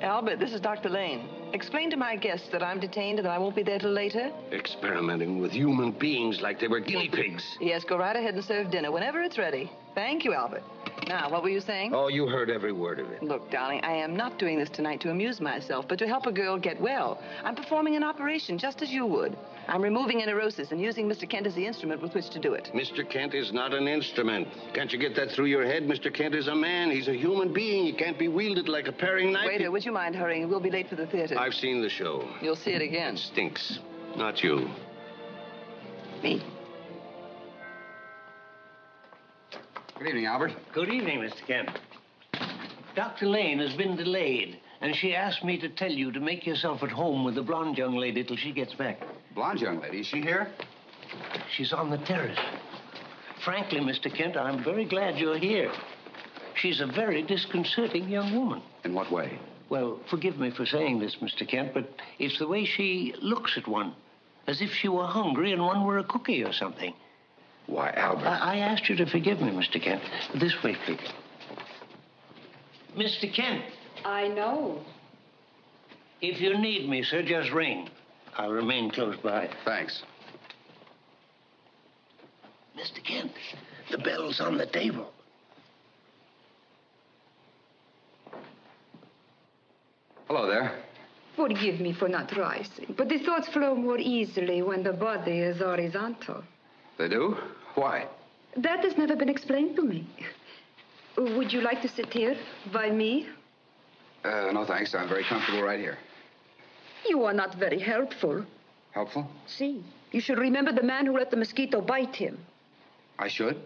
Albert, this is Dr. Lane. Explain to my guests that I'm detained and that I won't be there till later. Experimenting with human beings like they were guinea pigs. Yes, go right ahead and serve dinner whenever it's ready. Thank you, Albert. Now, what were you saying? Oh, you heard every word of it. Look, darling, I am not doing this tonight to amuse myself, but to help a girl get well. I'm performing an operation just as you would. I'm removing a neurosis and using Mr. Kent as the instrument with which to do it. Mr. Kent is not an instrument. Can't you get that through your head? Mr. Kent is a man. He's a human being. He can't be wielded like a paring knife. Waiter, would you mind hurrying? We'll be late for the theater. I've seen the show. You'll see it again. It stinks. Not you. Me. Good evening, Albert. Good evening, Mr. Kent. Dr. Lane has been delayed, and she asked me to tell you to make yourself at home with the blonde young lady till she gets back. Blonde young lady, is she here? She's on the terrace. Frankly, Mr. Kent, I'm very glad you're here. She's a very disconcerting young woman. In what way? Well, forgive me for saying this, Mr. Kent, but it's the way she looks at one, as if she were hungry and one were a cookie or something. Why, Albert. I, I asked you to forgive me, Mr. Kent. This way, please. Mr. Kent, I know. if you need me, sir, just ring. I'll remain close by. Thanks. Mr. Kent, the bell's on the table. Hello there. Forgive me for not rising, but the thoughts flow more easily when the body is horizontal. They do? Why? That has never been explained to me. Would you like to sit here by me? Uh, no, thanks. I'm very comfortable right here. You are not very helpful. Helpful? See, you should remember the man who let the mosquito bite him. I should?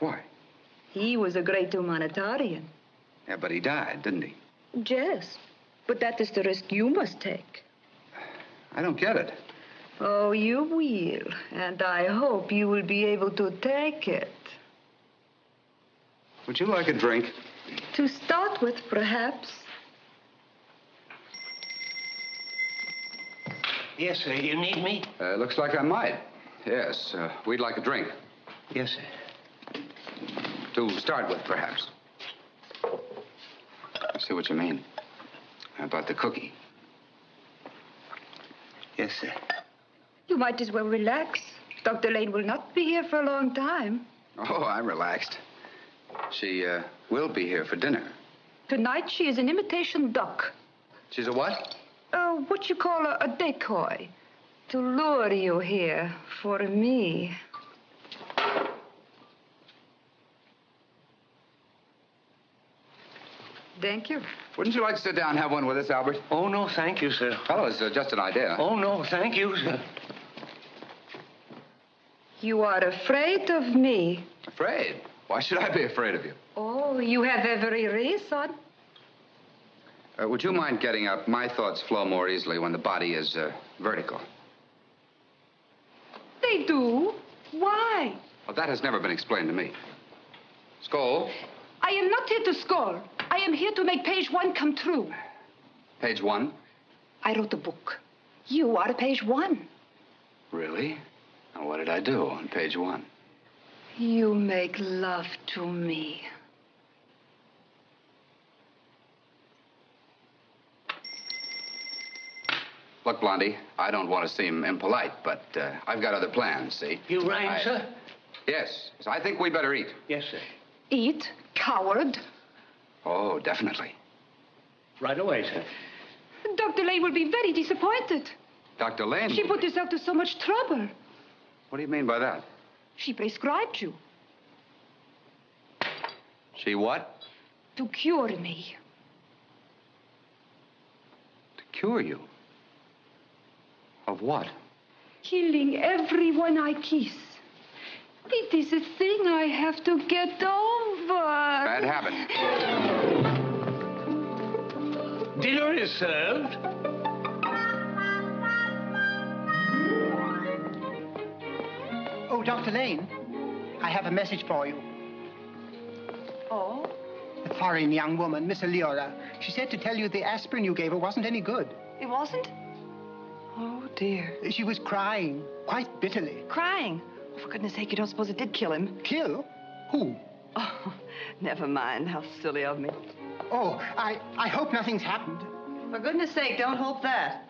Why? He was a great humanitarian. Yeah, but he died, didn't he? Yes, but that is the risk you must take. I don't get it. Oh, you will, and I hope you will be able to take it. Would you like a drink? To start with, perhaps. Yes, sir. You need me? Uh, looks like I might. Yes, uh, we'd like a drink. Yes, sir. To start with, perhaps. I see what you mean. About the cookie. Yes, sir. You might as well relax. Dr. Lane will not be here for a long time. Oh, I'm relaxed. She uh, will be here for dinner. Tonight she is an imitation duck. She's a what? Uh, what you call a, a decoy. To lure you here for me. Thank you. Wouldn't you like to sit down and have one with us, Albert? Oh, no, thank you, sir. Fellows, uh, just an idea. Oh, no, thank you, sir. You are afraid of me. Afraid? Why should I be afraid of you? Oh, you have every reason. Uh, would you mind getting up? My thoughts flow more easily when the body is uh, vertical. They do. Why? Well, that has never been explained to me. Skoll, I am not here to scold. I am here to make page one come true. page one. I wrote a book. You are page one. Really? Now, what did I do on page one? You make love to me. Look, Blondie, I don't want to seem impolite, but uh, I've got other plans, see? You rang, I- sir? Yes. So I think we better eat. Yes, sir. Eat, coward. Oh, definitely. Right away, sir. Dr. Lane will be very disappointed. Dr. Lane. She put herself to so much trouble. What do you mean by that? She prescribed you. She what? To cure me. To cure you? Of what? Killing everyone I kiss. It is a thing I have to get over. Bad habit. Dinner is served. Dr. Lane, I have a message for you. Oh? The foreign young woman, Miss Allura. She said to tell you the aspirin you gave her wasn't any good. It wasn't? Oh, dear. She was crying, quite bitterly. Crying? Oh, for goodness sake, you don't suppose it did kill him? Kill? Who? Oh, <laughs> never mind. How silly of me. Oh, I, I hope nothing's happened. For goodness sake, don't hope that.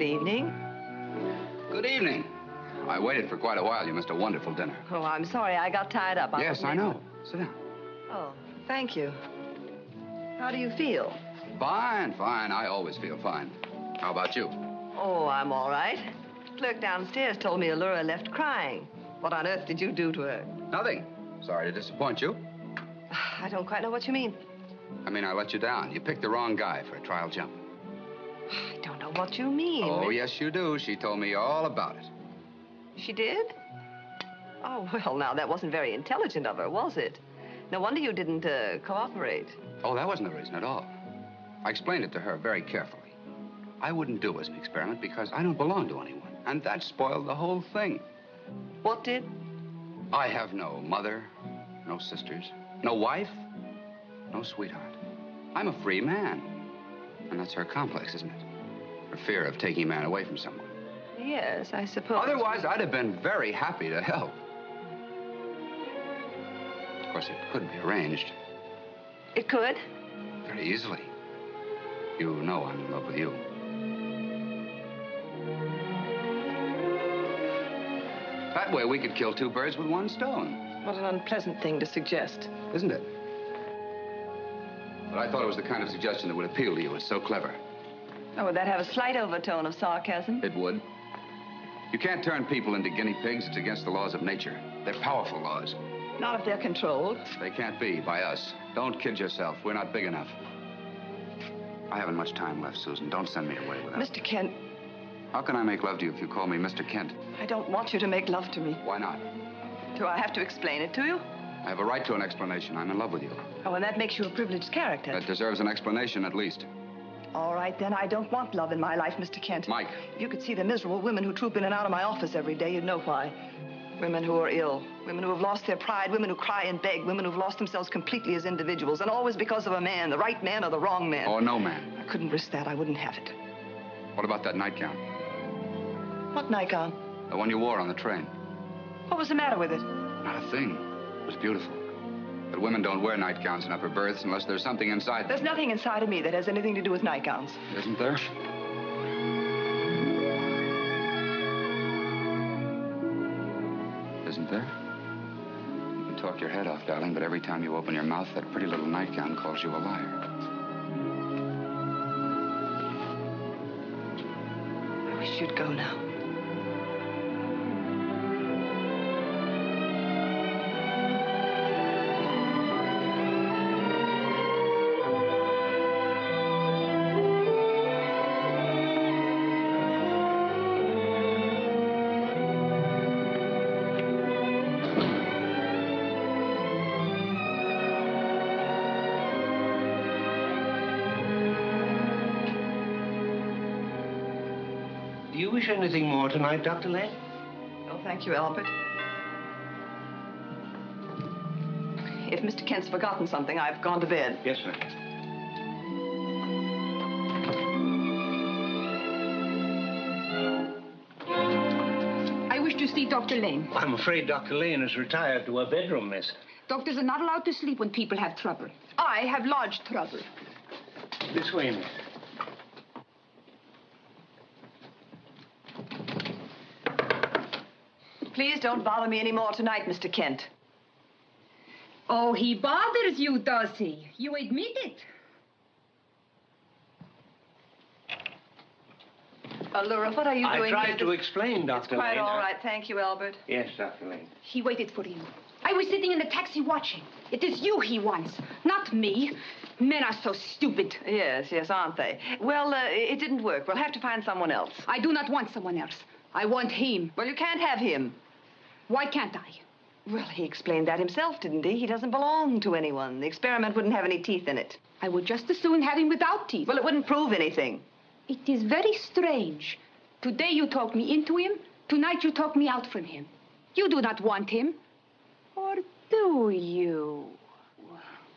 Good evening. Good evening. I waited for quite a while. You missed a wonderful dinner. Oh, I'm sorry. I got tied up. yes, I know. Sit down. Oh, thank you. How do you feel? Fine, fine. I always feel fine. How about you? Oh, I'm all right. Clerk downstairs told me Allura left crying. What on earth did you do to her? Nothing. Sorry to disappoint you. <sighs> I don't quite know what you mean. I mean, I let you down. You picked the wrong guy for a trial jump. <sighs> I don't know what you mean. Oh, yes, you do. She told me all about it. She did? Oh, well, now, that wasn't very intelligent of her, was it? No wonder you didn't uh, cooperate. Oh, that wasn't the reason at all. I explained it to her very carefully. I wouldn't do as an experiment because I don't belong to anyone. And that spoiled the whole thing. What did? I have no mother, no sisters, no wife, no sweetheart. I'm a free man. And that's her complex, isn't it? Fear of taking a man away from someone. Yes, I suppose. Otherwise, I'd have been very happy to help. Of course, it could be arranged It could? very easily. You know I'm in love with you. That way, we could kill two birds with one stone, What an unpleasant thing to suggest. isn't it? But I thought it was the kind of suggestion that would appeal to you. It's so clever. Oh, would that have a slight overtone of sarcasm? It would. You can't turn people into guinea pigs. It's against the laws of nature. They're powerful laws. Not if they're controlled. They can't be by us. Don't kid yourself. We're not big enough. I haven't much time left, Susan. Don't send me away without. Mr. Kent, How can I make love to you if you call me Mr. Kent? I don't want you to make love to me. Why not? Do I have to explain it to you? I have a right to an explanation. I'm in love with you. Oh, and that makes you a privileged character. That deserves an explanation, at least. All right, then. I don't want love in my life, Mr. Kent. Mike. If you could see the miserable women who troop in and out of my office every day, you'd know why. Women who are ill, women who have lost their pride, women who cry and beg, women who've lost themselves completely as individuals, and always because of a man, the right man or the wrong man. Or no man. I couldn't risk that. I wouldn't have it. What about that nightgown? What nightgown? The one you wore on the train. What was the matter with it? Not a thing. It was beautiful. But women don't wear nightgowns in upper berths unless there's something inside them. There's nothing inside of me that has anything to do with nightgowns. Isn't there? Isn't there? You can talk your head off, darling, but every time you open your mouth, that pretty little nightgown calls you a liar. I wish you'd go now. Anything more tonight, Dr. Lane? Oh, thank you, Albert. If Mr. Kent's forgotten something, I've gone to bed. Yes, sir. I wish to see Dr. Lane. I'm afraid Dr. Lane has retired to her bedroom, miss. Doctors are not allowed to sleep when people have trouble. I have large trouble. This way, miss. Please don't bother me any more tonight, Mr. Kent. Oh, he bothers you, does he? You admit it. Uh, Allura, what are you I doing I tried to explain, Dr. Quite Lane. all I- Thank you, Albert. Yes, Dr. Lane. He waited for you. I was sitting in the taxi watching. It is you he wants, not me. Men are so stupid. Yes, yes, aren't they? Well, uh, it didn't work. We'll have to find someone else. I do not want someone else. I want him. Well, you can't have him. Why can't I? Well, he explained that himself, didn't he? He doesn't belong to anyone. The experiment wouldn't have any teeth in it. I would just as soon have him without teeth. Well, it wouldn't prove anything. It is very strange. Today you talked me into him. Tonight you talk me out from him. You do not want him. Or do you?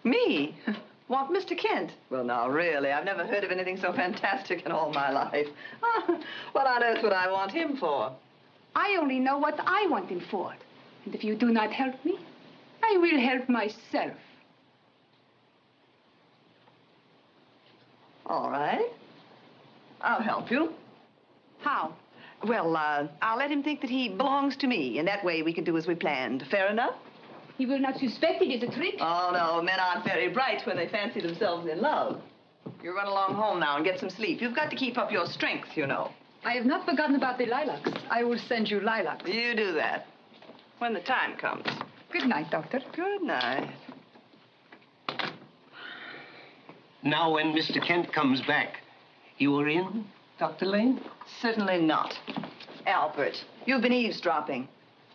Me? <laughs> Want Mr. Kent? Well, now, really, I've never heard of anything so fantastic in all my life. <laughs> what on earth would I want him for? I only know what I want him for. And if you do not help me, I will help myself. All right. I'll help you. How? Well, uh, I'll let him think that he belongs to me, and that way we can do as we planned. Fair enough? He will not suspect it is a trick. Oh, no, men aren't very bright when they fancy themselves in love. You run along home now and get some sleep. You've got to keep up your strength, you know. I have not forgotten about the lilacs. I will send you lilacs. You do that. When the time comes. Good night, Doctor. Good night. Now, when Mr. Kent comes back, you are in, Dr. Lane? Certainly not. Albert, you've been eavesdropping.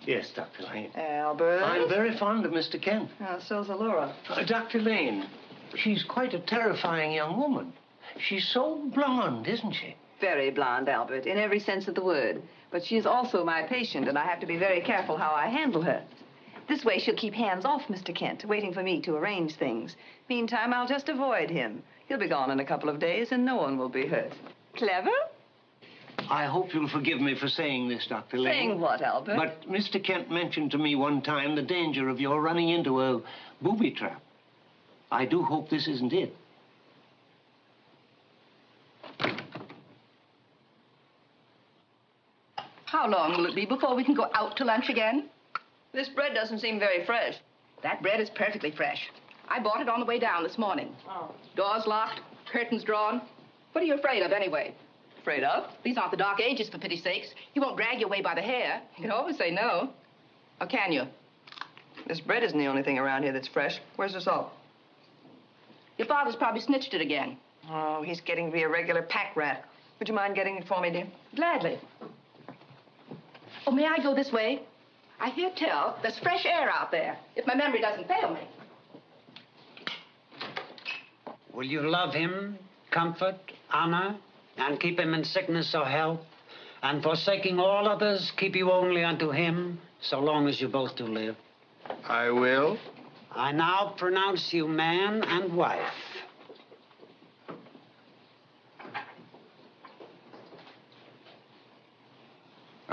Yes, Dr. Lane. Albert? I'm very fond of Mr. Kent. Uh, so's Allura. Uh, Dr. Lane, she's quite a terrifying young woman. She's so blonde, isn't she? Very blonde, Albert, in every sense of the word. But she is also my patient, and I have to be very careful how I handle her. This way, she'll keep hands off Mr. Kent, waiting for me to arrange things. Meantime, I'll just avoid him. He'll be gone in a couple of days, and no one will be hurt. Clever? I hope you'll forgive me for saying this, Dr. Lane. Saying what, Albert? But Mr. Kent mentioned to me one time the danger of your running into a booby trap. I do hope this isn't it. How long will it be before we can go out to lunch again? This bread doesn't seem very fresh. That bread is perfectly fresh. I bought it on the way down this morning. Oh. Doors locked, curtains drawn. What are you afraid of, anyway? Afraid of? These aren't the dark ages, for pity's sakes. He won't drag you away by the hair. You can always say no. Or can you? This bread isn't the only thing around here that's fresh. Where's the salt? Your father's probably snitched it again. Oh, he's getting to be a regular pack rat. Would you mind getting it for me, dear? Gladly. Oh, may I go this way? I hear tell there's fresh air out there, if my memory doesn't fail me. Will you love him, comfort, honor, and keep him in sickness or health? And forsaking all others, keep you only unto him, so long as you both do live? I will. I now pronounce you man and wife.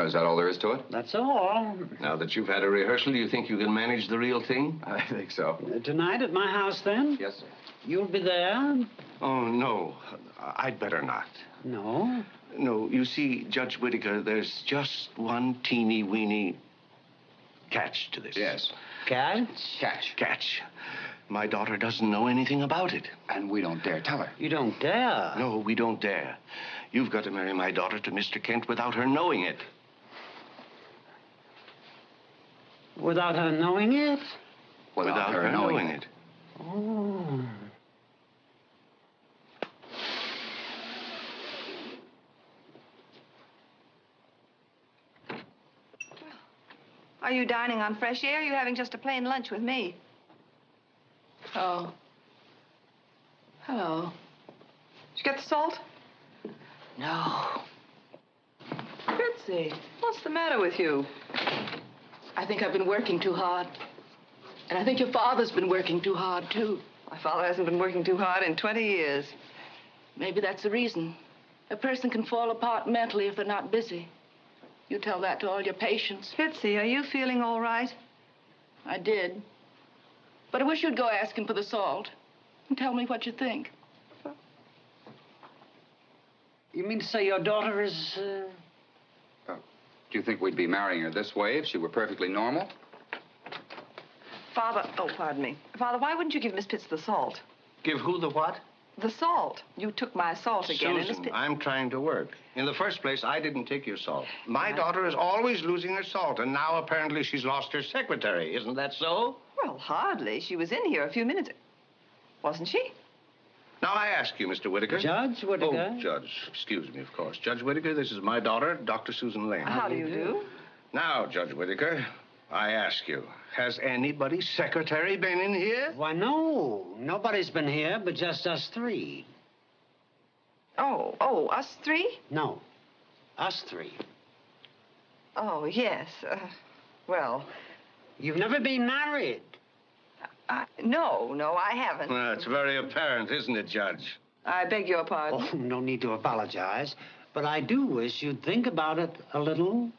Is that all there is to it? That's all. Now that you've had a rehearsal, do you think you can manage the real thing? I think so. Uh, Tonight at my house, then? Yes, sir. You'll be there? Oh, no. I'd better not. No. No, you see, Judge Whittaker, there's just one teeny weeny catch to this. Yes. Catch? Catch. Catch. My daughter doesn't know anything about it. And we don't dare tell her. You don't dare? No, we don't dare. You've got to marry my daughter to Mr. Kent without her knowing it. Without her knowing it? Without, her, knowing, it. Oh. Are you dining on fresh air? Or are you having just a plain lunch with me? Oh. Hello. Did you get the salt? No. Pitsy, what's the matter with you? I think I've been working too hard. And I think your father's been working too hard, too. My father hasn't been working too hard in 20 years. Maybe that's the reason. A person can fall apart mentally if they're not busy. You tell that to all your patients. Pitsy, are you feeling all right? I did. But I wish you'd go ask him for the salt and tell me what you think. You mean to say your daughter is. Uh... Do you think we'd be marrying her this way if she were perfectly normal? Father, oh, pardon me. Father, why wouldn't you give Miss Pitts the salt? Give who the what? The salt. You took my salt again. and Susan, it's- I'm trying to work. In the first place, I didn't take your salt. My daughter is always losing her salt, and now apparently she's lost her secretary. Isn't that so? Well, hardly. She was in here a few minutes. Wasn't she? Now I ask you, Mr. Whitaker. Judge Whitaker? Oh, Judge. Excuse me, of course. Judge Whitaker, this is my daughter, Dr. Susan Lane. How do you do? Now, Judge Whitaker, I ask you, has anybody's secretary been in here? Why, no. Nobody's been here but just us three. Oh, oh, us three? No, us three. Oh, yes. Uh, well, You've never been married. I, no, no, I haven't. Well, it's very apparent, isn't it, Judge? I beg your pardon. Oh, no need to apologize. But I do wish you'd think about it a little.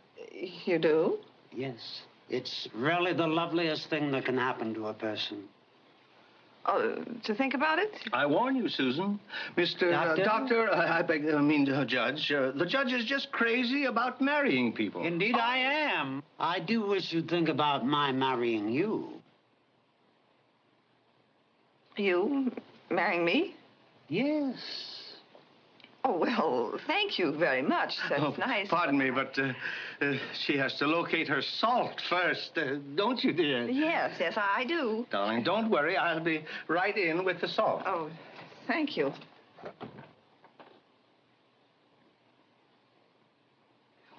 You do? Yes. It's really the loveliest thing that can happen to a person. Oh, to think about it? I warn you, Susan. Mr. Doctor? Uh, doctor, I, I beg, I mean, uh, Judge. Uh, the judge is just crazy about marrying people. Indeed, I am. I do wish you'd think about my marrying you. You marrying me? Yes. Oh, well, thank you very much. That's Oh, nice. Pardon me, but uh, uh, she has to locate her salt first, uh, don't you, dear? Yes, yes, I do. Darling, don't worry. I'll be right in with the salt. Oh, thank you.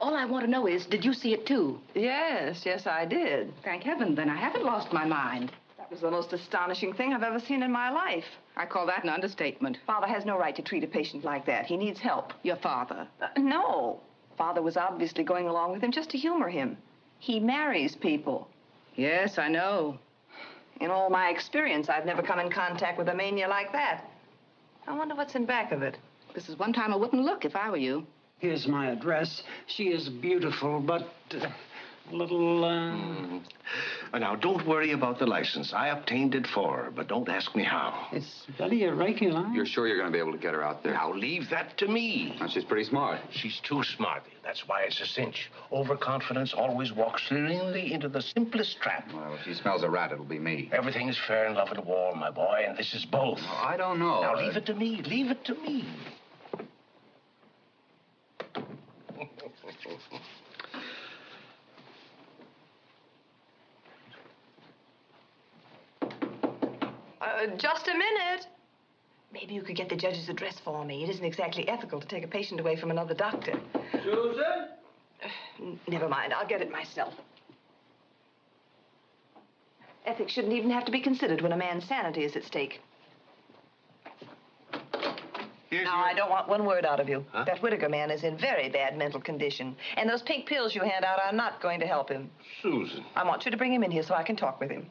All I want to know is, did you see it too? Yes, yes, I did. Thank heaven, then I haven't lost my mind. That was the most astonishing thing I've ever seen in my life. I call that an understatement. Father has no right to treat a patient like that. He needs help. Your father. Uh, no. Father was obviously going along with him just to humor him. He marries people. Yes, I know. In all my experience, I've never come in contact with a mania like that. I wonder what's in back of it. This is one time I wouldn't look if I were you. Here's my address. She is beautiful, but uh, a little. Uh... Uh, Now, don't worry about the license. I obtained it for her, but don't ask me how. It's very irregular. You're sure you're going to be able to get her out there? Now, leave that to me. Well, she's pretty smart. She's too smart. That's why it's a cinch. Overconfidence always walks serenely into the simplest trap. Well, if she smells a rat, it'll be me. Everything is fair in love and war, my boy, and this is both. Well, I don't know. Now, leave it to me. Leave it to me. <laughs> Uh, just a minute. Maybe you could get the judge's address for me. It isn't exactly ethical to take a patient away from another doctor. Susan? N- Never mind. I'll get it myself. Ethics shouldn't even have to be considered when a man's sanity is at stake. now, I don't want one word out of you. That Whitaker man is in very bad mental condition. And those pink pills you hand out are not going to help him. Susan. I want you to bring him in here so I can talk with him.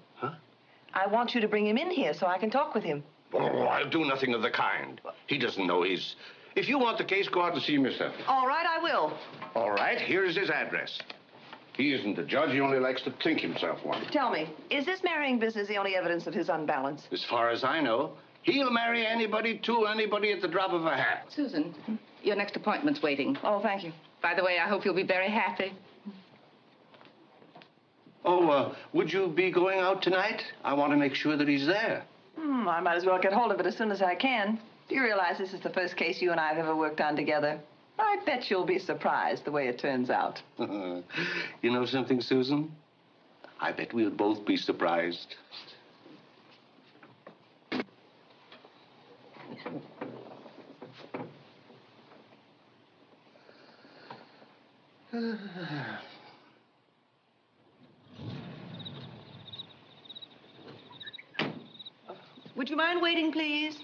Huh? I want you to bring him in here so I can talk with him. Oh, I'll do nothing of the kind. He doesn't know he's. If you want the case, go out and see him yourself. All right, I will. All right, here's his address. He isn't a judge. He only likes to think himself one. Tell me, is this marrying business the only evidence of his unbalance? As far as I know, he'll marry anybody to anybody at the drop of a hat. Susan, your next appointment's waiting. Oh, thank you. By the way, I hope you'll be very happy. Oh, uh, would you be going out tonight? I want to make sure that he's there. Hmm, I might as well get hold of it as soon as I can. Do you realize this is the first case you and I have ever worked on together? I bet you'll be surprised the way it turns out. <laughs> you know something, Susan? I bet we'll both be surprised. <sighs> Would you mind waiting, please?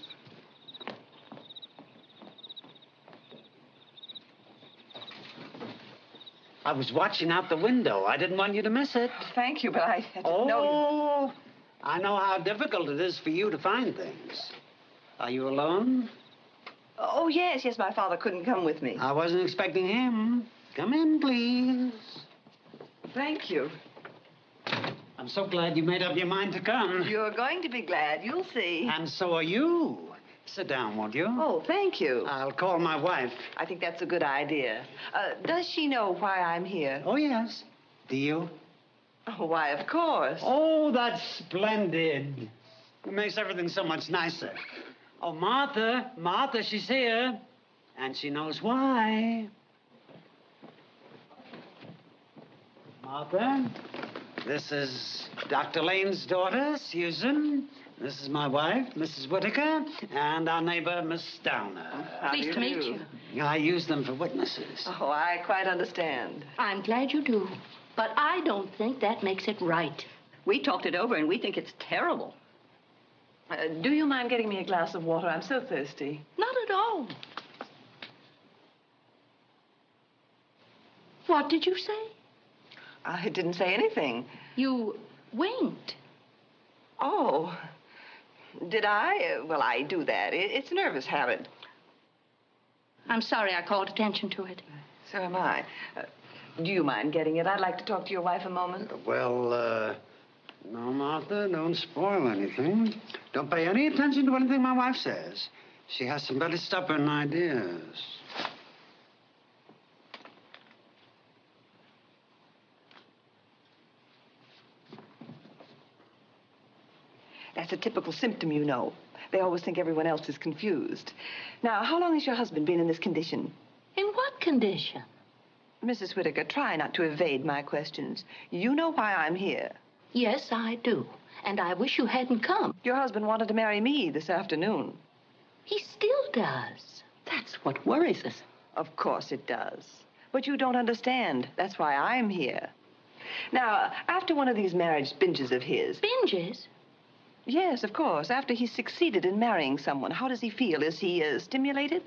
I was watching out the window. I didn't want you to miss it. Thank you, but I didn't oh, know. I know how difficult it is for you to find things. Are you alone? Oh, yes, yes, my father couldn't come with me. I wasn't expecting him. Come in, please. Thank you. I'm so glad you made up your mind to come. You're going to be glad. You'll see. And so are you. Sit down, won't you? Oh, thank you. I'll call my wife. I think that's a good idea. Uh, does she know why I'm here? Oh, yes. Do you? Oh, why, of course. Oh, that's splendid. It makes everything so much nicer. Oh, Martha, Martha, she's here. And she knows why. Martha, this is Dr. Lane's daughter, Susan. This is my wife, Mrs. Whitaker, and our neighbor, Miss Downer. Pleased to meet you. I use them for witnesses. Oh, I quite understand. I'm glad you do. But I don't think that makes it right. We talked it over and we think it's terrible. Uh, do you mind getting me a glass of water? I'm so thirsty. Not at all. What did you say? I didn't say anything. You winked. Oh. Did I? Uh, Well, I do that. It's a nervous habit. I'm sorry I called attention to it. So am I. Uh, do you mind getting it? I'd like to talk to your wife a moment. Well, uh, no, Martha, don't spoil anything. Don't pay any attention to anything my wife says. She has some very stubborn ideas. That's a typical symptom, you know. They always think everyone else is confused. Now, how long has your husband been in this condition? In what condition? Mrs. Whitaker, try not to evade my questions. You know why I'm here. Yes, I do. And I wish you hadn't come. Your husband wanted to marry me this afternoon. He still does. That's what worries us. Of course it does. But you don't understand. That's why I'm here. Now, after one of these marriage binges of his. Binges? Yes, of course. After he's succeeded in marrying someone, how does he feel? Is he uh, stimulated?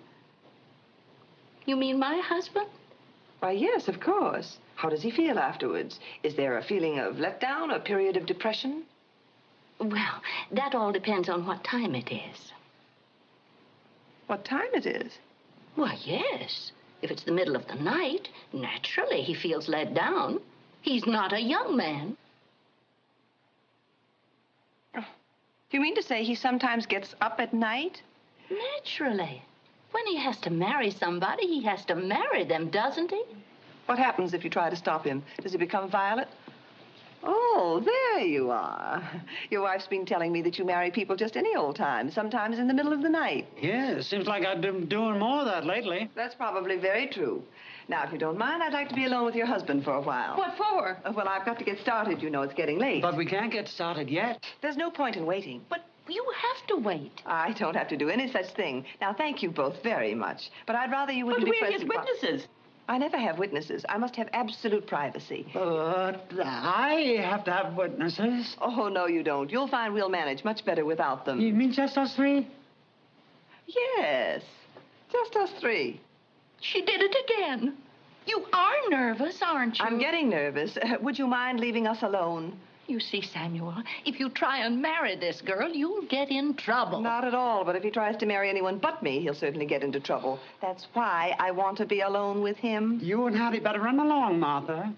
You mean my husband? Why, yes, of course. How does he feel afterwards? Is there a feeling of letdown, a period of depression? Well, that all depends on what time it is. What time it is? Why, yes. If it's the middle of the night, naturally he feels let down. He's not a young man. Do you mean to say he sometimes gets up at night? Naturally. When he has to marry somebody, he has to marry them, doesn't he? What happens if you try to stop him? Does he become violent? Oh, there you are. Your wife's been telling me that you marry people just any old time, sometimes in the middle of the night. Yeah, seems like I've been doing more of that lately. That's probably very true. Now, if you don't mind, I'd like to be alone with your husband for a while. What for? Uh, well, I've got to get started. You know, it's getting late. But we can't get started yet. There's no point in waiting. But you have to wait. I don't have to do any such thing. Now, thank you both very much. But I'd rather you wouldn't But be we're his present. while- witnesses. I never have witnesses. I must have absolute privacy. But I have to have witnesses. Oh, no, you don't. You'll find we'll manage much better without them. You mean just us three? Yes. Just us three. She did it again. You are nervous, aren't you? I'm getting nervous. Uh, would you mind leaving us alone? You see, Samuel, if you try and marry this girl, you'll get in trouble. Not at all, but if he tries to marry anyone but me, he'll certainly get into trouble. That's why I want to be alone with him. You and Hattie better run along, Martha.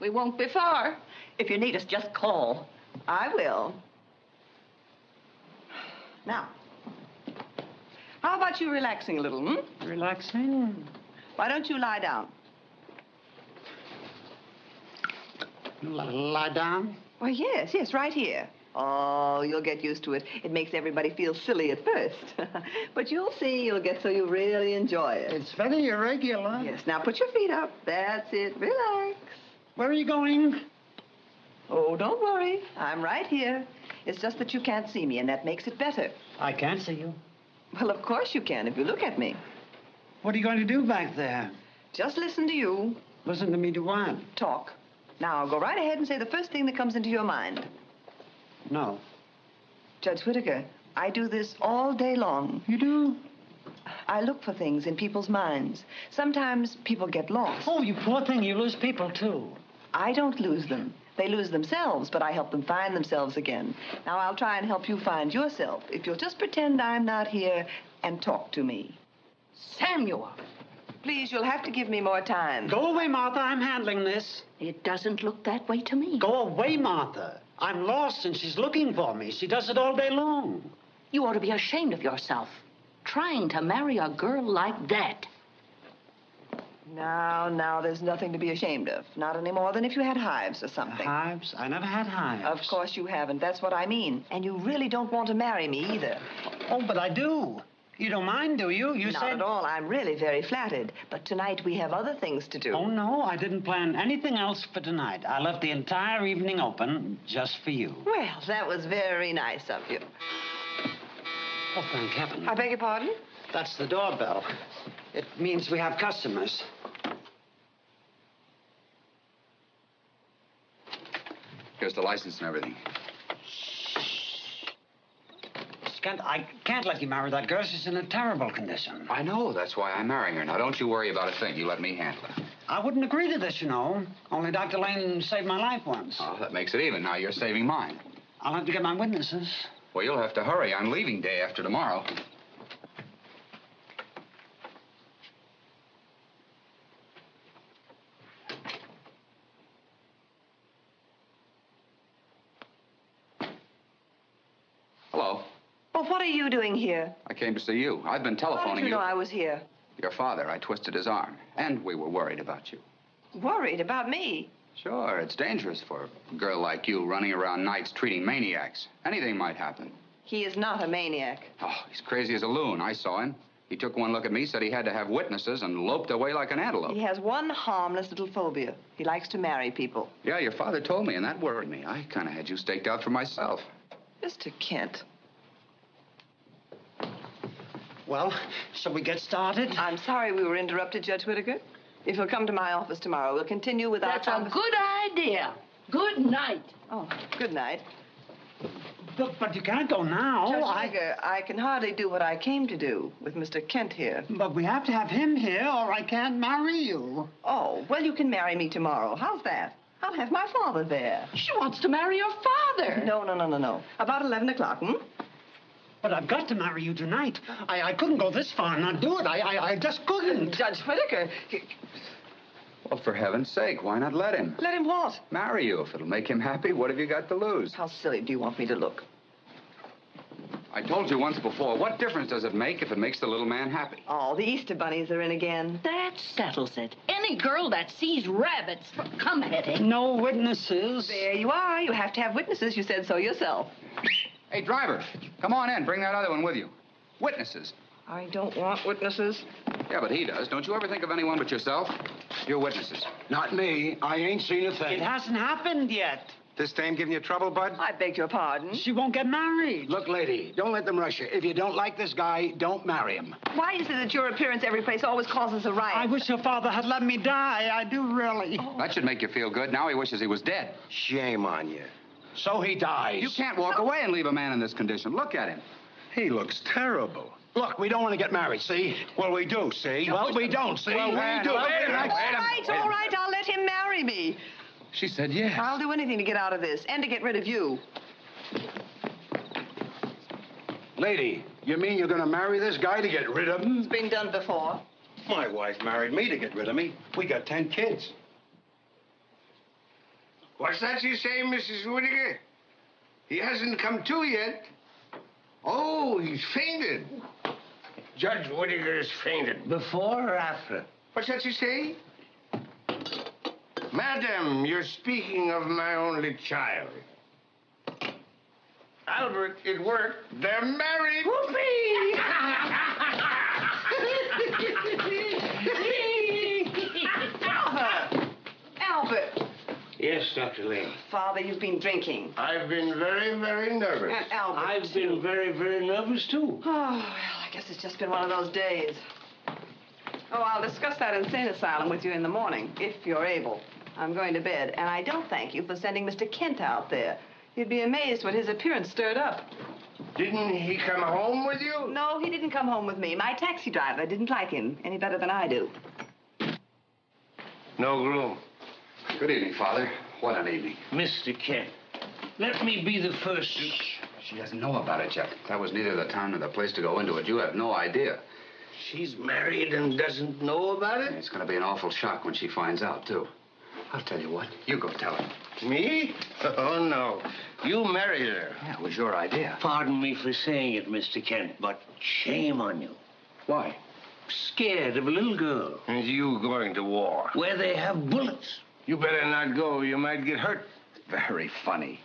We won't be far. If you need us, just call. I will. Now, how about you relaxing a little, hmm? Relaxing? Why don't you lie down? Lie down? Why, yes, yes, right here. Oh, you'll get used to it. It makes everybody feel silly at first. <laughs> but you'll see, you'll get so you really enjoy it. It's very irregular. Yes, now put your feet up. That's it. Relax. Where are you going? Oh, don't worry. I'm right here. It's just that you can't see me, and that makes it better. I can't see you. Well, of course you can if you look at me. What are you going to do back there? Just listen to you. Listen to me do what? Talk. Now, go right ahead and say the first thing that comes into your mind. No. Judge Whitaker, I do this all day long. You do? I look for things in people's minds. Sometimes people get lost. Oh, you poor thing. You lose people, too. I don't lose them. They lose themselves, but I help them find themselves again. Now, I'll try and help you find yourself if you'll just pretend I'm not here and talk to me. Samuel. Please, you'll have to give me more time. Go away, Martha. I'm handling this. It doesn't look that way to me. Go away, Martha. I'm lost and she's looking for me. She does it all day long. You ought to be ashamed of yourself. Trying to marry a girl like that. Now, now, there's nothing to be ashamed of. Not any more than if you had hives or something. Hives? I never had hives. Of course you haven't. That's what I mean. And you really don't want to marry me either. Oh, but I do. You don't mind, do you? You Not said. at all. I'm really very flattered. But tonight we have other things to do. Oh, no, I didn't plan anything else for tonight. I left the entire evening open just for you. Well, that was very nice of you. Oh, thank heaven. I beg your pardon? That's the doorbell. It means we have customers. Here's the license and everything. Kent, I can't let you marry that girl. She's in a terrible condition. I know. That's why I'm marrying her. Now, don't you worry about a thing. You let me handle it. I wouldn't agree to this, you know. Only Dr. Lane saved my life once. Oh, that makes it even. Now you're saving mine. I'll have to get my witnesses. Well, you'll have to hurry. I'm leaving day after tomorrow. Hello. Well, what are you doing here? I came to see you. I've been telephoning How did telephoning you know I was here? Your father. I twisted his arm. And we were worried about you. Worried about me. Sure, it's dangerous for a girl like you running around nights treating maniacs. Anything might happen. He is not a maniac. Oh, he's crazy as a loon. I saw him. He took one look at me, said he had to have witnesses, and loped away like an antelope. He has one harmless little phobia. He likes to marry people. Yeah, your father told me, and that worried me. I kind of had you staked out for myself. Mr. Kent. Well, shall we get started? I'm sorry we were interrupted, Judge Whittaker. If you'll come to my office tomorrow, we'll continue with our That's a good idea. Good night. Oh, good night. But, but you can't go now. Judge I... Whitaker, I can hardly do what I came to do with Mr. Kent here. But we have to have him here, or I can't marry you. Oh, well, you can marry me tomorrow. How's that? I'll have my father there. She wants to marry your father. No, no, no, no, no. About 11 o'clock, hmm? But I've got to marry you tonight. I, I couldn't go this far and not do it. I, I, I just couldn't. Judge Whitaker, Well, for heaven's sake, why not let him? let him what? Marry you. If it'll make him happy, what have you got to lose? How silly do you want me to look? I told you once before, what difference does it make if it makes the little man happy? Oh, the Easter bunnies are in again. That settles it. Any girl that sees rabbits, come at it. No witnesses. There you are. You have to have witnesses. You said so yourself. Hey, driver, come on in. Bring that other one with you. Witnesses. I don't want witnesses. Yeah, but he does. Don't you ever think of anyone but yourself? You're witnesses. Not me. I ain't seen a thing. It hasn't happened yet. This dame giving you trouble, Bud? I beg your pardon. She won't get married. Look, lady, don't let them rush you. If you don't like this guy, don't marry him. Why is it that your appearance every place always causes a riot? I wish your father had let me die. I do really. That should make you feel good. Now he wishes he was dead. Shame on you. So he dies. You can't walk away and leave a man in this condition. Look at him. He looks terrible. Look, we don't want to get married, see? Well, we do, see? Well, we don't, see? Well, we do. a minute, Wait a wait a minute. minute. all right, all right. I'll let him marry me. She said yes. I'll do anything to get out of this and to get rid of you. Lady, you mean you're going to marry this guy to get rid of him? It's been done before. My wife married me to get rid of me. We got ten kids. What's that you say, Mrs. Whittaker? He hasn't come to yet. Oh, he's fainted. Judge Whittaker has fainted. Before or after? What's that you say? Madam, you're speaking of my only child. Albert, it worked. They're married. Albert! <laughs> Yes, Dr. Lane. Father, you've been drinking. I've been very, very nervous. And Albert. I've too. been very, very nervous, too. Oh, well, I guess it's just been one of those days. Oh, I'll discuss that insane asylum with you in the morning, if you're able. I'm going to bed, and I don't thank you for sending Mr. Kent out there. You'd be amazed what his appearance stirred up. Didn't he come home with you? No, he didn't come home with me. My taxi driver didn't like him any better than I do. No groom. Good evening, Father. What an evening. Mr. Kent, let me be the first to... She doesn't know about it yet. That was neither the time nor the place to go into it. You have no idea. She's married and doesn't know about it? It's going to be an awful shock when she finds out, too. I'll tell you what. You go tell her. Me? <laughs> Oh, no. You married her. Yeah, it was your idea. Pardon me for saying it, Mr. Kent, but shame on you. Why? Scared of a little girl And you going to war. where they have bullets. You better not go. You might get hurt. Very funny.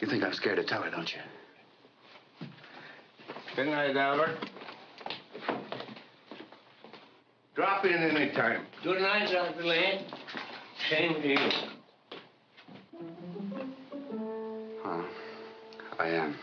You think I'm scared to tell her, don't you? Good night, Albert. Drop in any time. Good night, Dr. Lane. Same to you. Huh. I am.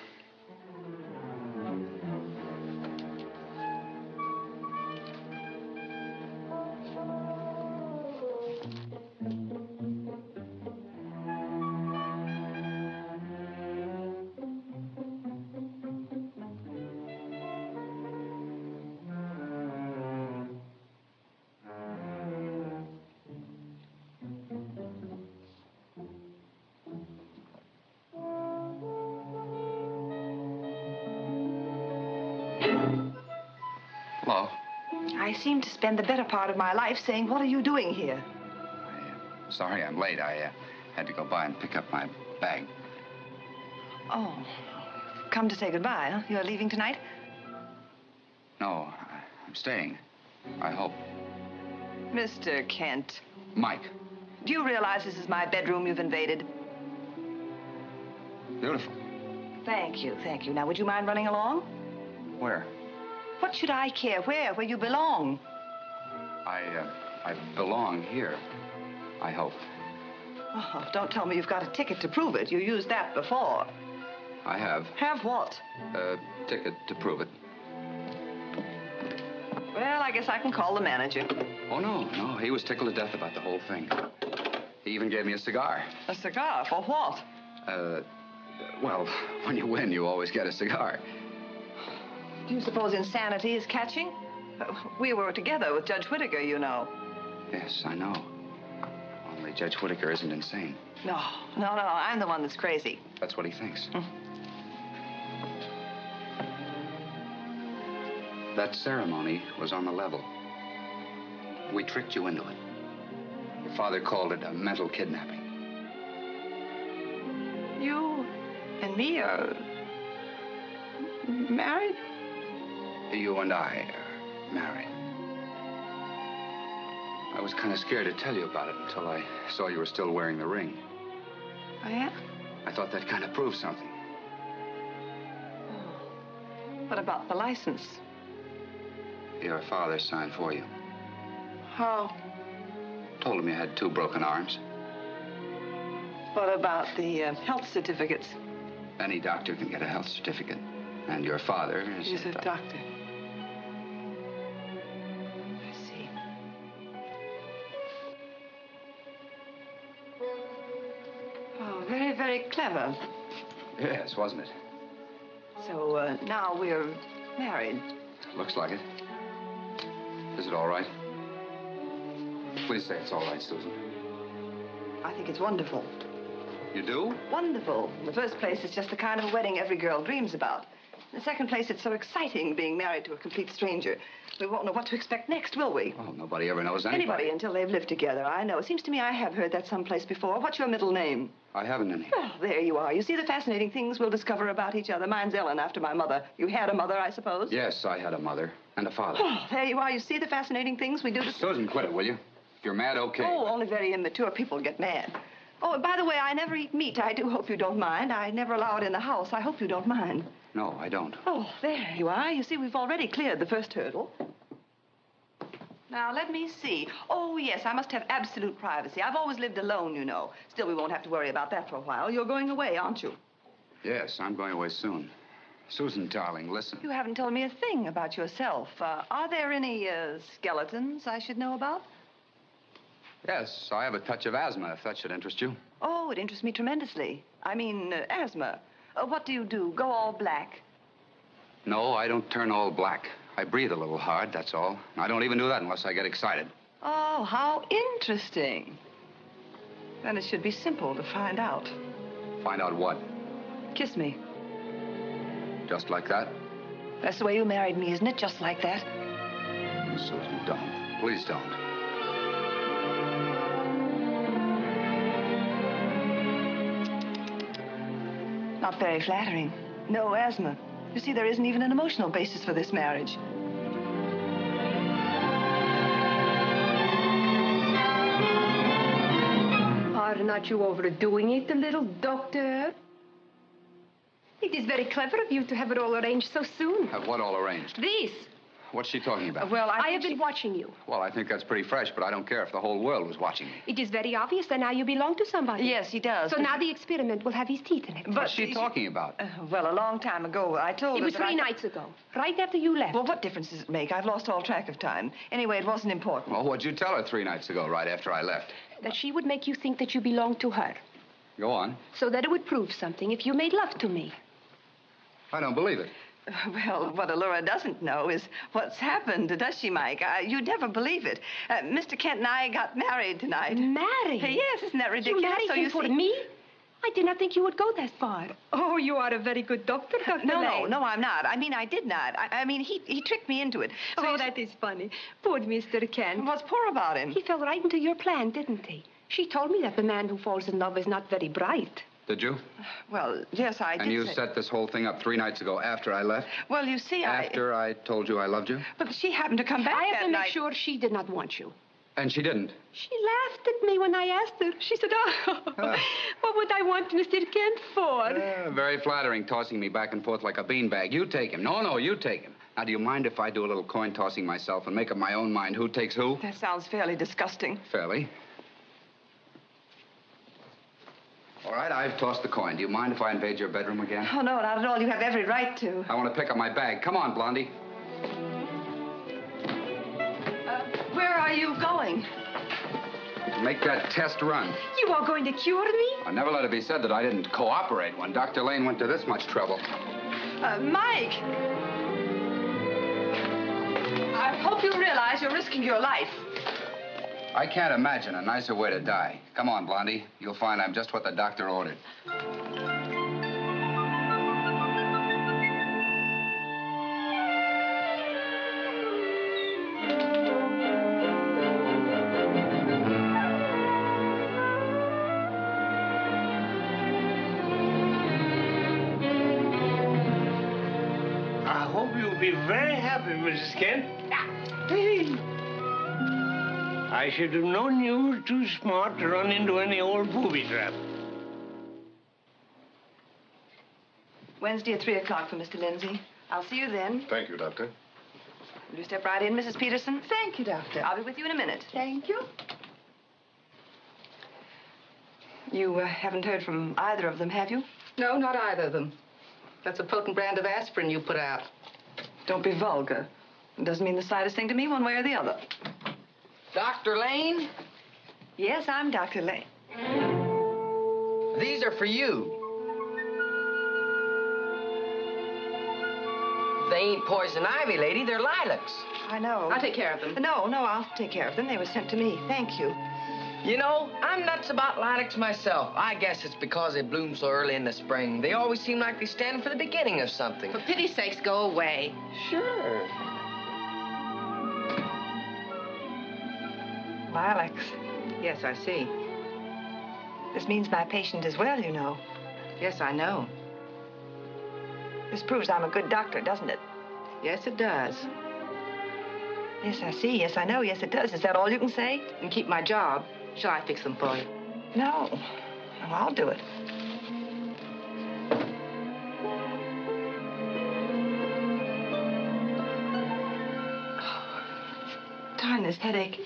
Spend the better part of my life saying, What are you doing here? Sorry I'm late. I uh, had to go by and pick up my bag. Oh, come to say goodbye, huh? You're leaving tonight? No, I'm staying. I hope. Mr. Kent, Mike. do you realize this is my bedroom you've invaded? Beautiful. Thank you, thank you. Now, would you mind running along? Where? What should I care? Where? Where you belong? I, uh, I belong here. I hope. Oh, don't tell me you've got a ticket to prove it. You used that before. I have Have what? a ticket to prove it. Well, I guess I can call the manager. Oh, no, no. He was tickled to death about the whole thing. He even gave me a cigar. A cigar? For what? Uh, well, when you win, you always get a cigar. Do you suppose insanity is catching? We were together with Judge Whittaker, you know. Yes, I know. Only Judge Whittaker isn't insane. No, no, no. I'm the one that's crazy. That's what he thinks. Mm. that ceremony was on the level. We tricked you into it. Your father called it a mental kidnapping. You and me are married? You and I married. I was kind of scared to tell you about it until I saw you were still wearing the ring. Oh, yeah? I thought that kind of proved something. Oh. What about the license? Your father signed for you. How? Told him you had two broken arms. What about the uh, health certificates? Any doctor can get a health certificate. And your father is. He's a doctor. I clever. Yes, wasn't it? So uh, now we're married. Looks like it. Is it all right? Please say it's all right, Susan. I think it's wonderful. You do? Wonderful. In the first place, it's just the kind of a wedding every girl dreams about. In the second place, it's so exciting being married to a complete stranger. We won't know what to expect next, will we? Well, nobody ever knows anybody. Anybody until they've lived together. I know. It seems to me I have heard that someplace before. What's your middle name? I haven't any. Well, there you are. You see the fascinating things we'll discover about each other. Mine's Ellen, after my mother. You had a mother, I suppose? Yes, I had a mother and a father. Oh, there you are. You see the fascinating things we do. Susan, quit it, will you? If you're mad, okay. Oh, only very immature people get mad. Oh, and by the way, I never eat meat. I do hope you don't mind. I never allow it in the house. I hope you don't mind. No, I don't. Oh, there you are. You see, we've already cleared the first hurdle. Now, let me see. Oh, yes, I must have absolute privacy. I've always lived alone, you know. Still, we won't have to worry about that for a while. You're going away, aren't you? Yes, I'm going away soon. Susan, darling, listen. You haven't told me a thing about yourself. Uh, are there any uh, skeletons I should know about? Yes, I have a touch of asthma, if that should interest you. Oh, it interests me tremendously. I mean, uh, asthma. Uh, what do you do? Go all black? No, I don't turn all black. I breathe a little hard, that's all. I don't even do that unless I get excited. Oh, how interesting. Then it should be simple to find out. Find out what? Kiss me. Just like that? That's the way you married me, isn't it? Just like that. Susan, don't. Please don't. Not very flattering. No asthma. You see, there isn't even an emotional basis for this marriage. Are not you overdoing it a little, Doctor? It is very clever of you to have it all arranged so soon. Have what all arranged? This. What's she talking about? Well, I, have been watching you. Well, I think that's pretty fresh, but I don't care if the whole world was watching me. It is very obvious that now you belong to somebody. Yes, he does. So now the experiment will have his teeth in it. What's she talking about? Uh, well, a long time ago, I told It her was three I- nights ago, right after you left. Well, what difference does it make? I've lost all track of time. Anyway, it wasn't important. Well, what'd you tell her three nights ago, right after I left? That she would make you think that you belonged to her. Go on. So that it would prove something if you made love to me. I don't believe it. <laughs> Well, what Allura doesn't know is what's happened, does she, Mike? Uh, you'd never believe it. Uh, Mr. Kent and I got married tonight. Married? Yes, isn't that ridiculous? You married so him you for see... me? I did not think you would go that far. Oh, you are a very good doctor, <laughs> Dr. No, no, Lane. no, I'm not. I mean, I did not. I, I mean, he, he tricked me into it. So oh, that is funny. Poor Mr. Kent. What's poor about him? He fell right into your plan, didn't he? She told me that the man who falls in love is not very bright. Did you? Well, yes, I did and you say- set this whole thing up three nights ago after I left? Well, you see, I... After I told you I loved you? But she happened to come back I have that to make night. sure she did not want you. And she didn't. She laughed at me when I asked her. She said, Oh, <laughs> what would I want Mr. Kent for? Uh, very flattering, tossing me back and forth like a beanbag. You take him. No, no, you take him. Now, do you mind if I do a little coin tossing myself and make up my own mind who takes who? That sounds fairly disgusting. Fairly. All right, I've tossed the coin. Do you mind if I invade your bedroom again? Oh, no, not at all. You have every right to. I want to pick up my bag. Come on, Blondie. Where are you going? Make that test run. You are going to cure me? I never let it be said that I didn't cooperate when Dr. Lane went to this much trouble. Uh, Mike! I hope you realize you're risking your life. I can't imagine a nicer way to die. Come on, Blondie. You'll find I'm just what the doctor ordered. I hope you'll be very happy, Mrs. Kent. <laughs> I should have known you were too smart to run into any old booby trap. Wednesday at 3 o'clock for Mr. Lindsay. I'll see you then. Thank you, Doctor. Will you step right in, Mrs. Peterson? Thank you, Doctor. I'll be with you in a minute. Thank you. You uh, haven't heard from either of them, have you? No, not either of them. That's a potent brand of aspirin you put out. Don't be vulgar. It doesn't mean the slightest thing to me, one way or the other. Dr. Lane? Yes, I'm Dr. Lane. These are for you. They ain't poison ivy, lady. They're lilacs. I know. I'll take care of them. No, no, I'll take care of them. They were sent to me. Thank you. You know, I'm nuts about lilacs myself. I guess it's because they bloom so early in the spring. They always seem like they stand for the beginning of something. For pity's sakes, go away. Sure. Lilacs. Yes, I see. This means my patient is well, you know. Yes, I know. This proves I'm a good doctor, doesn't it? Yes, it does. Yes, I see. Yes, I know. Yes, it does. Is that all you can say? And keep my job. Shall I fix them for you? No. No, I'll do it. Darn this headache.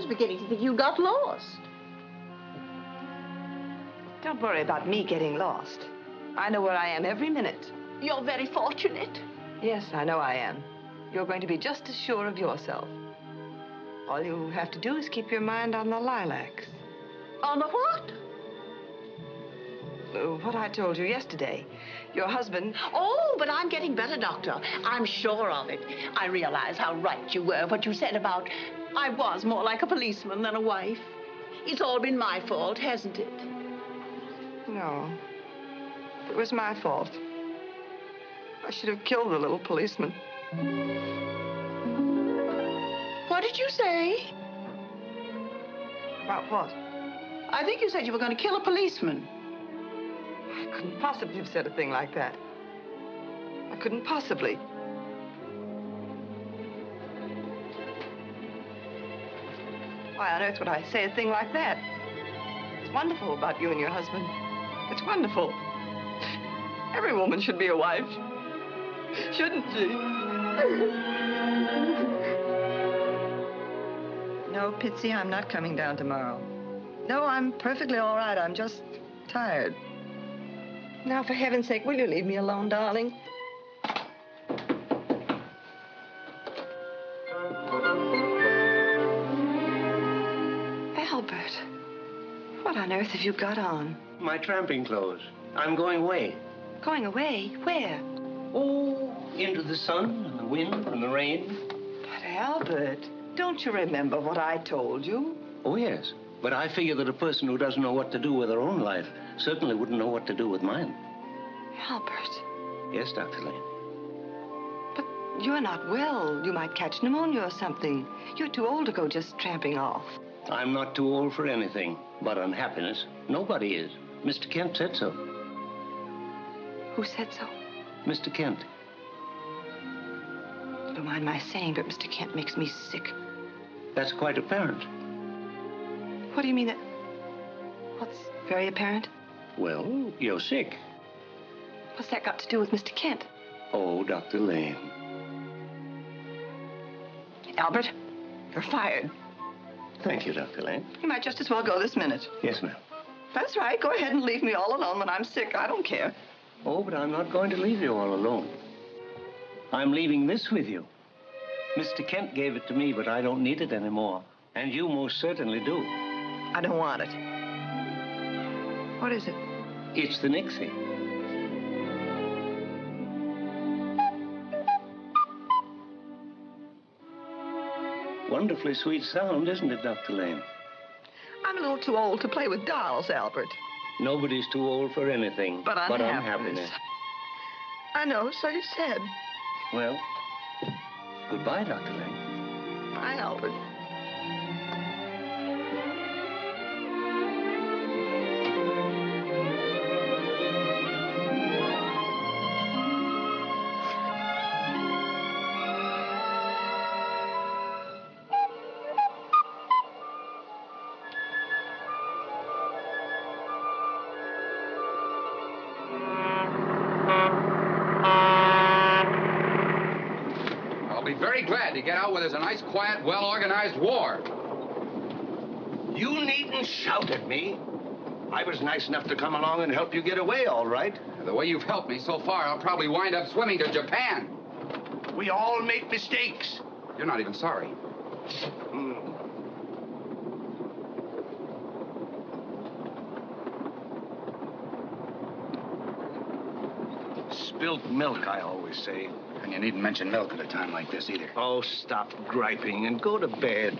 Was beginning to think you got lost. Don't worry about me getting lost. I know where I am every minute. You're very fortunate. Yes, I know I am. You're going to be just as sure of yourself. All you have to do is keep your mind on the lilacs. On the what? Uh, what I told you yesterday. Your husband. Oh, but I'm getting better, Doctor. I'm sure of it. I realize how right you were, what you said about I was more like a policeman than a wife. It's all been my fault, hasn't it? No. It was my fault. I should have killed the little policeman. What did you say? About what? I think you said you were going to kill a policeman. I couldn't possibly have said a thing like that. I couldn't possibly. Why on earth would I say a thing like that? It's wonderful about you and your husband. It's wonderful. Every woman should be a wife. Shouldn't she? No, Pitsy, I'm not coming down tomorrow. No, I'm perfectly all right. I'm just tired. Now, for heaven's sake, will you leave me alone, darling? On earth have you got on? My tramping clothes. I'm going away. Going away? Where? Oh, into the sun and the wind and the rain. But, Albert, don't you remember what I told you? Oh, yes. But I figure that a person who doesn't know what to do with her own life certainly wouldn't know what to do with mine. Albert, Yes, Dr. Lane. But you're not well. You might catch pneumonia or something. You're too old to go just tramping off. I'm not too old for anything but unhappiness. Nobody is. Mr. Kent said so. Who said so? Mr. Kent. Don't mind my saying, but Mr. Kent makes me sick. That's quite apparent. What do you mean that? What's very apparent? Well, you're sick. What's that got to do with Mr. Kent? Oh, Dr. Lane. Albert, you're fired. Thank you, Dr. Lane. You might just as well go this minute. Yes, ma'am. That's right. Go ahead and leave me all alone when I'm sick. I don't care. Oh, but I'm not going to leave you all alone. I'm leaving this with you. Mr. Kent gave it to me, but I don't need it anymore. And you most certainly do. I don't want it. What is it? It's the Nixie. Wonderfully sweet sound, isn't it, Dr. Lane? I'm a little too old to play with dolls, Albert. Nobody's too old for anything But unhappiness. unhappiness. I know, so you said. Well, goodbye, Dr. Lane. Bye, Albert. To get out where there's a nice, quiet, well-organized war. You needn't shout at me. I was nice enough to come along and help you get away, all right. The way you've helped me so far, I'll probably wind up swimming to Japan. We all make mistakes. You're not even sorry. Hmm. Spilt milk, I always say. And you needn't mention milk at a time like this either. Oh, stop griping and go to bed.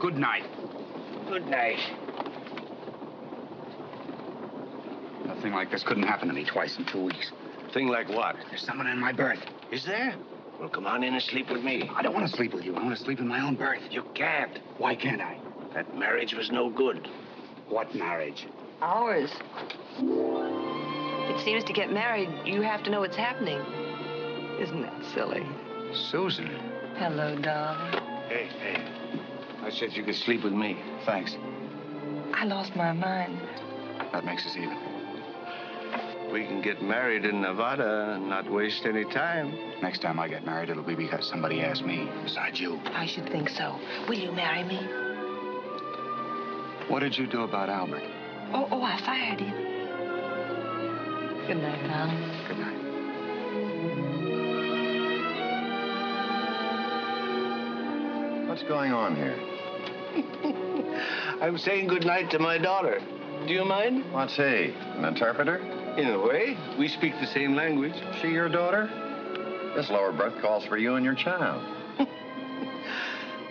Good night. Good night. A thing like this couldn't happen to me twice in two weeks. Thing like what? There's someone in my berth. Is there? Well, come on in and sleep with me. I don't want to sleep with you. I want to sleep in my own berth. You can't. Why can't I? That marriage was no good. What marriage? Ours. It seems to get married, you have to know what's happening. Isn't that silly? Susan. Hello, darling. Hey, hey. I said you could sleep with me. Thanks. I lost my mind. That makes us even. We can get married in Nevada and not waste any time. Next time I get married, it'll be because somebody asked me besides you. I should think so. Will you marry me? What did you do about Albert? Oh, oh, I fired him. Good night, darling. Good night. Going on here? <laughs> I'm saying good night to my daughter. Do you mind? What's he? An interpreter? In a way. We speak the same language. She your daughter? This lower berth calls for you and your child. <laughs>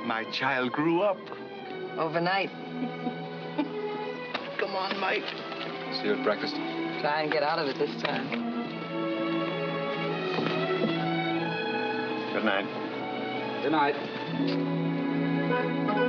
My child grew up. Overnight. <laughs> Come on, Mike. See you at breakfast. Try and get out of it this time. Good night. Good night. Thank you.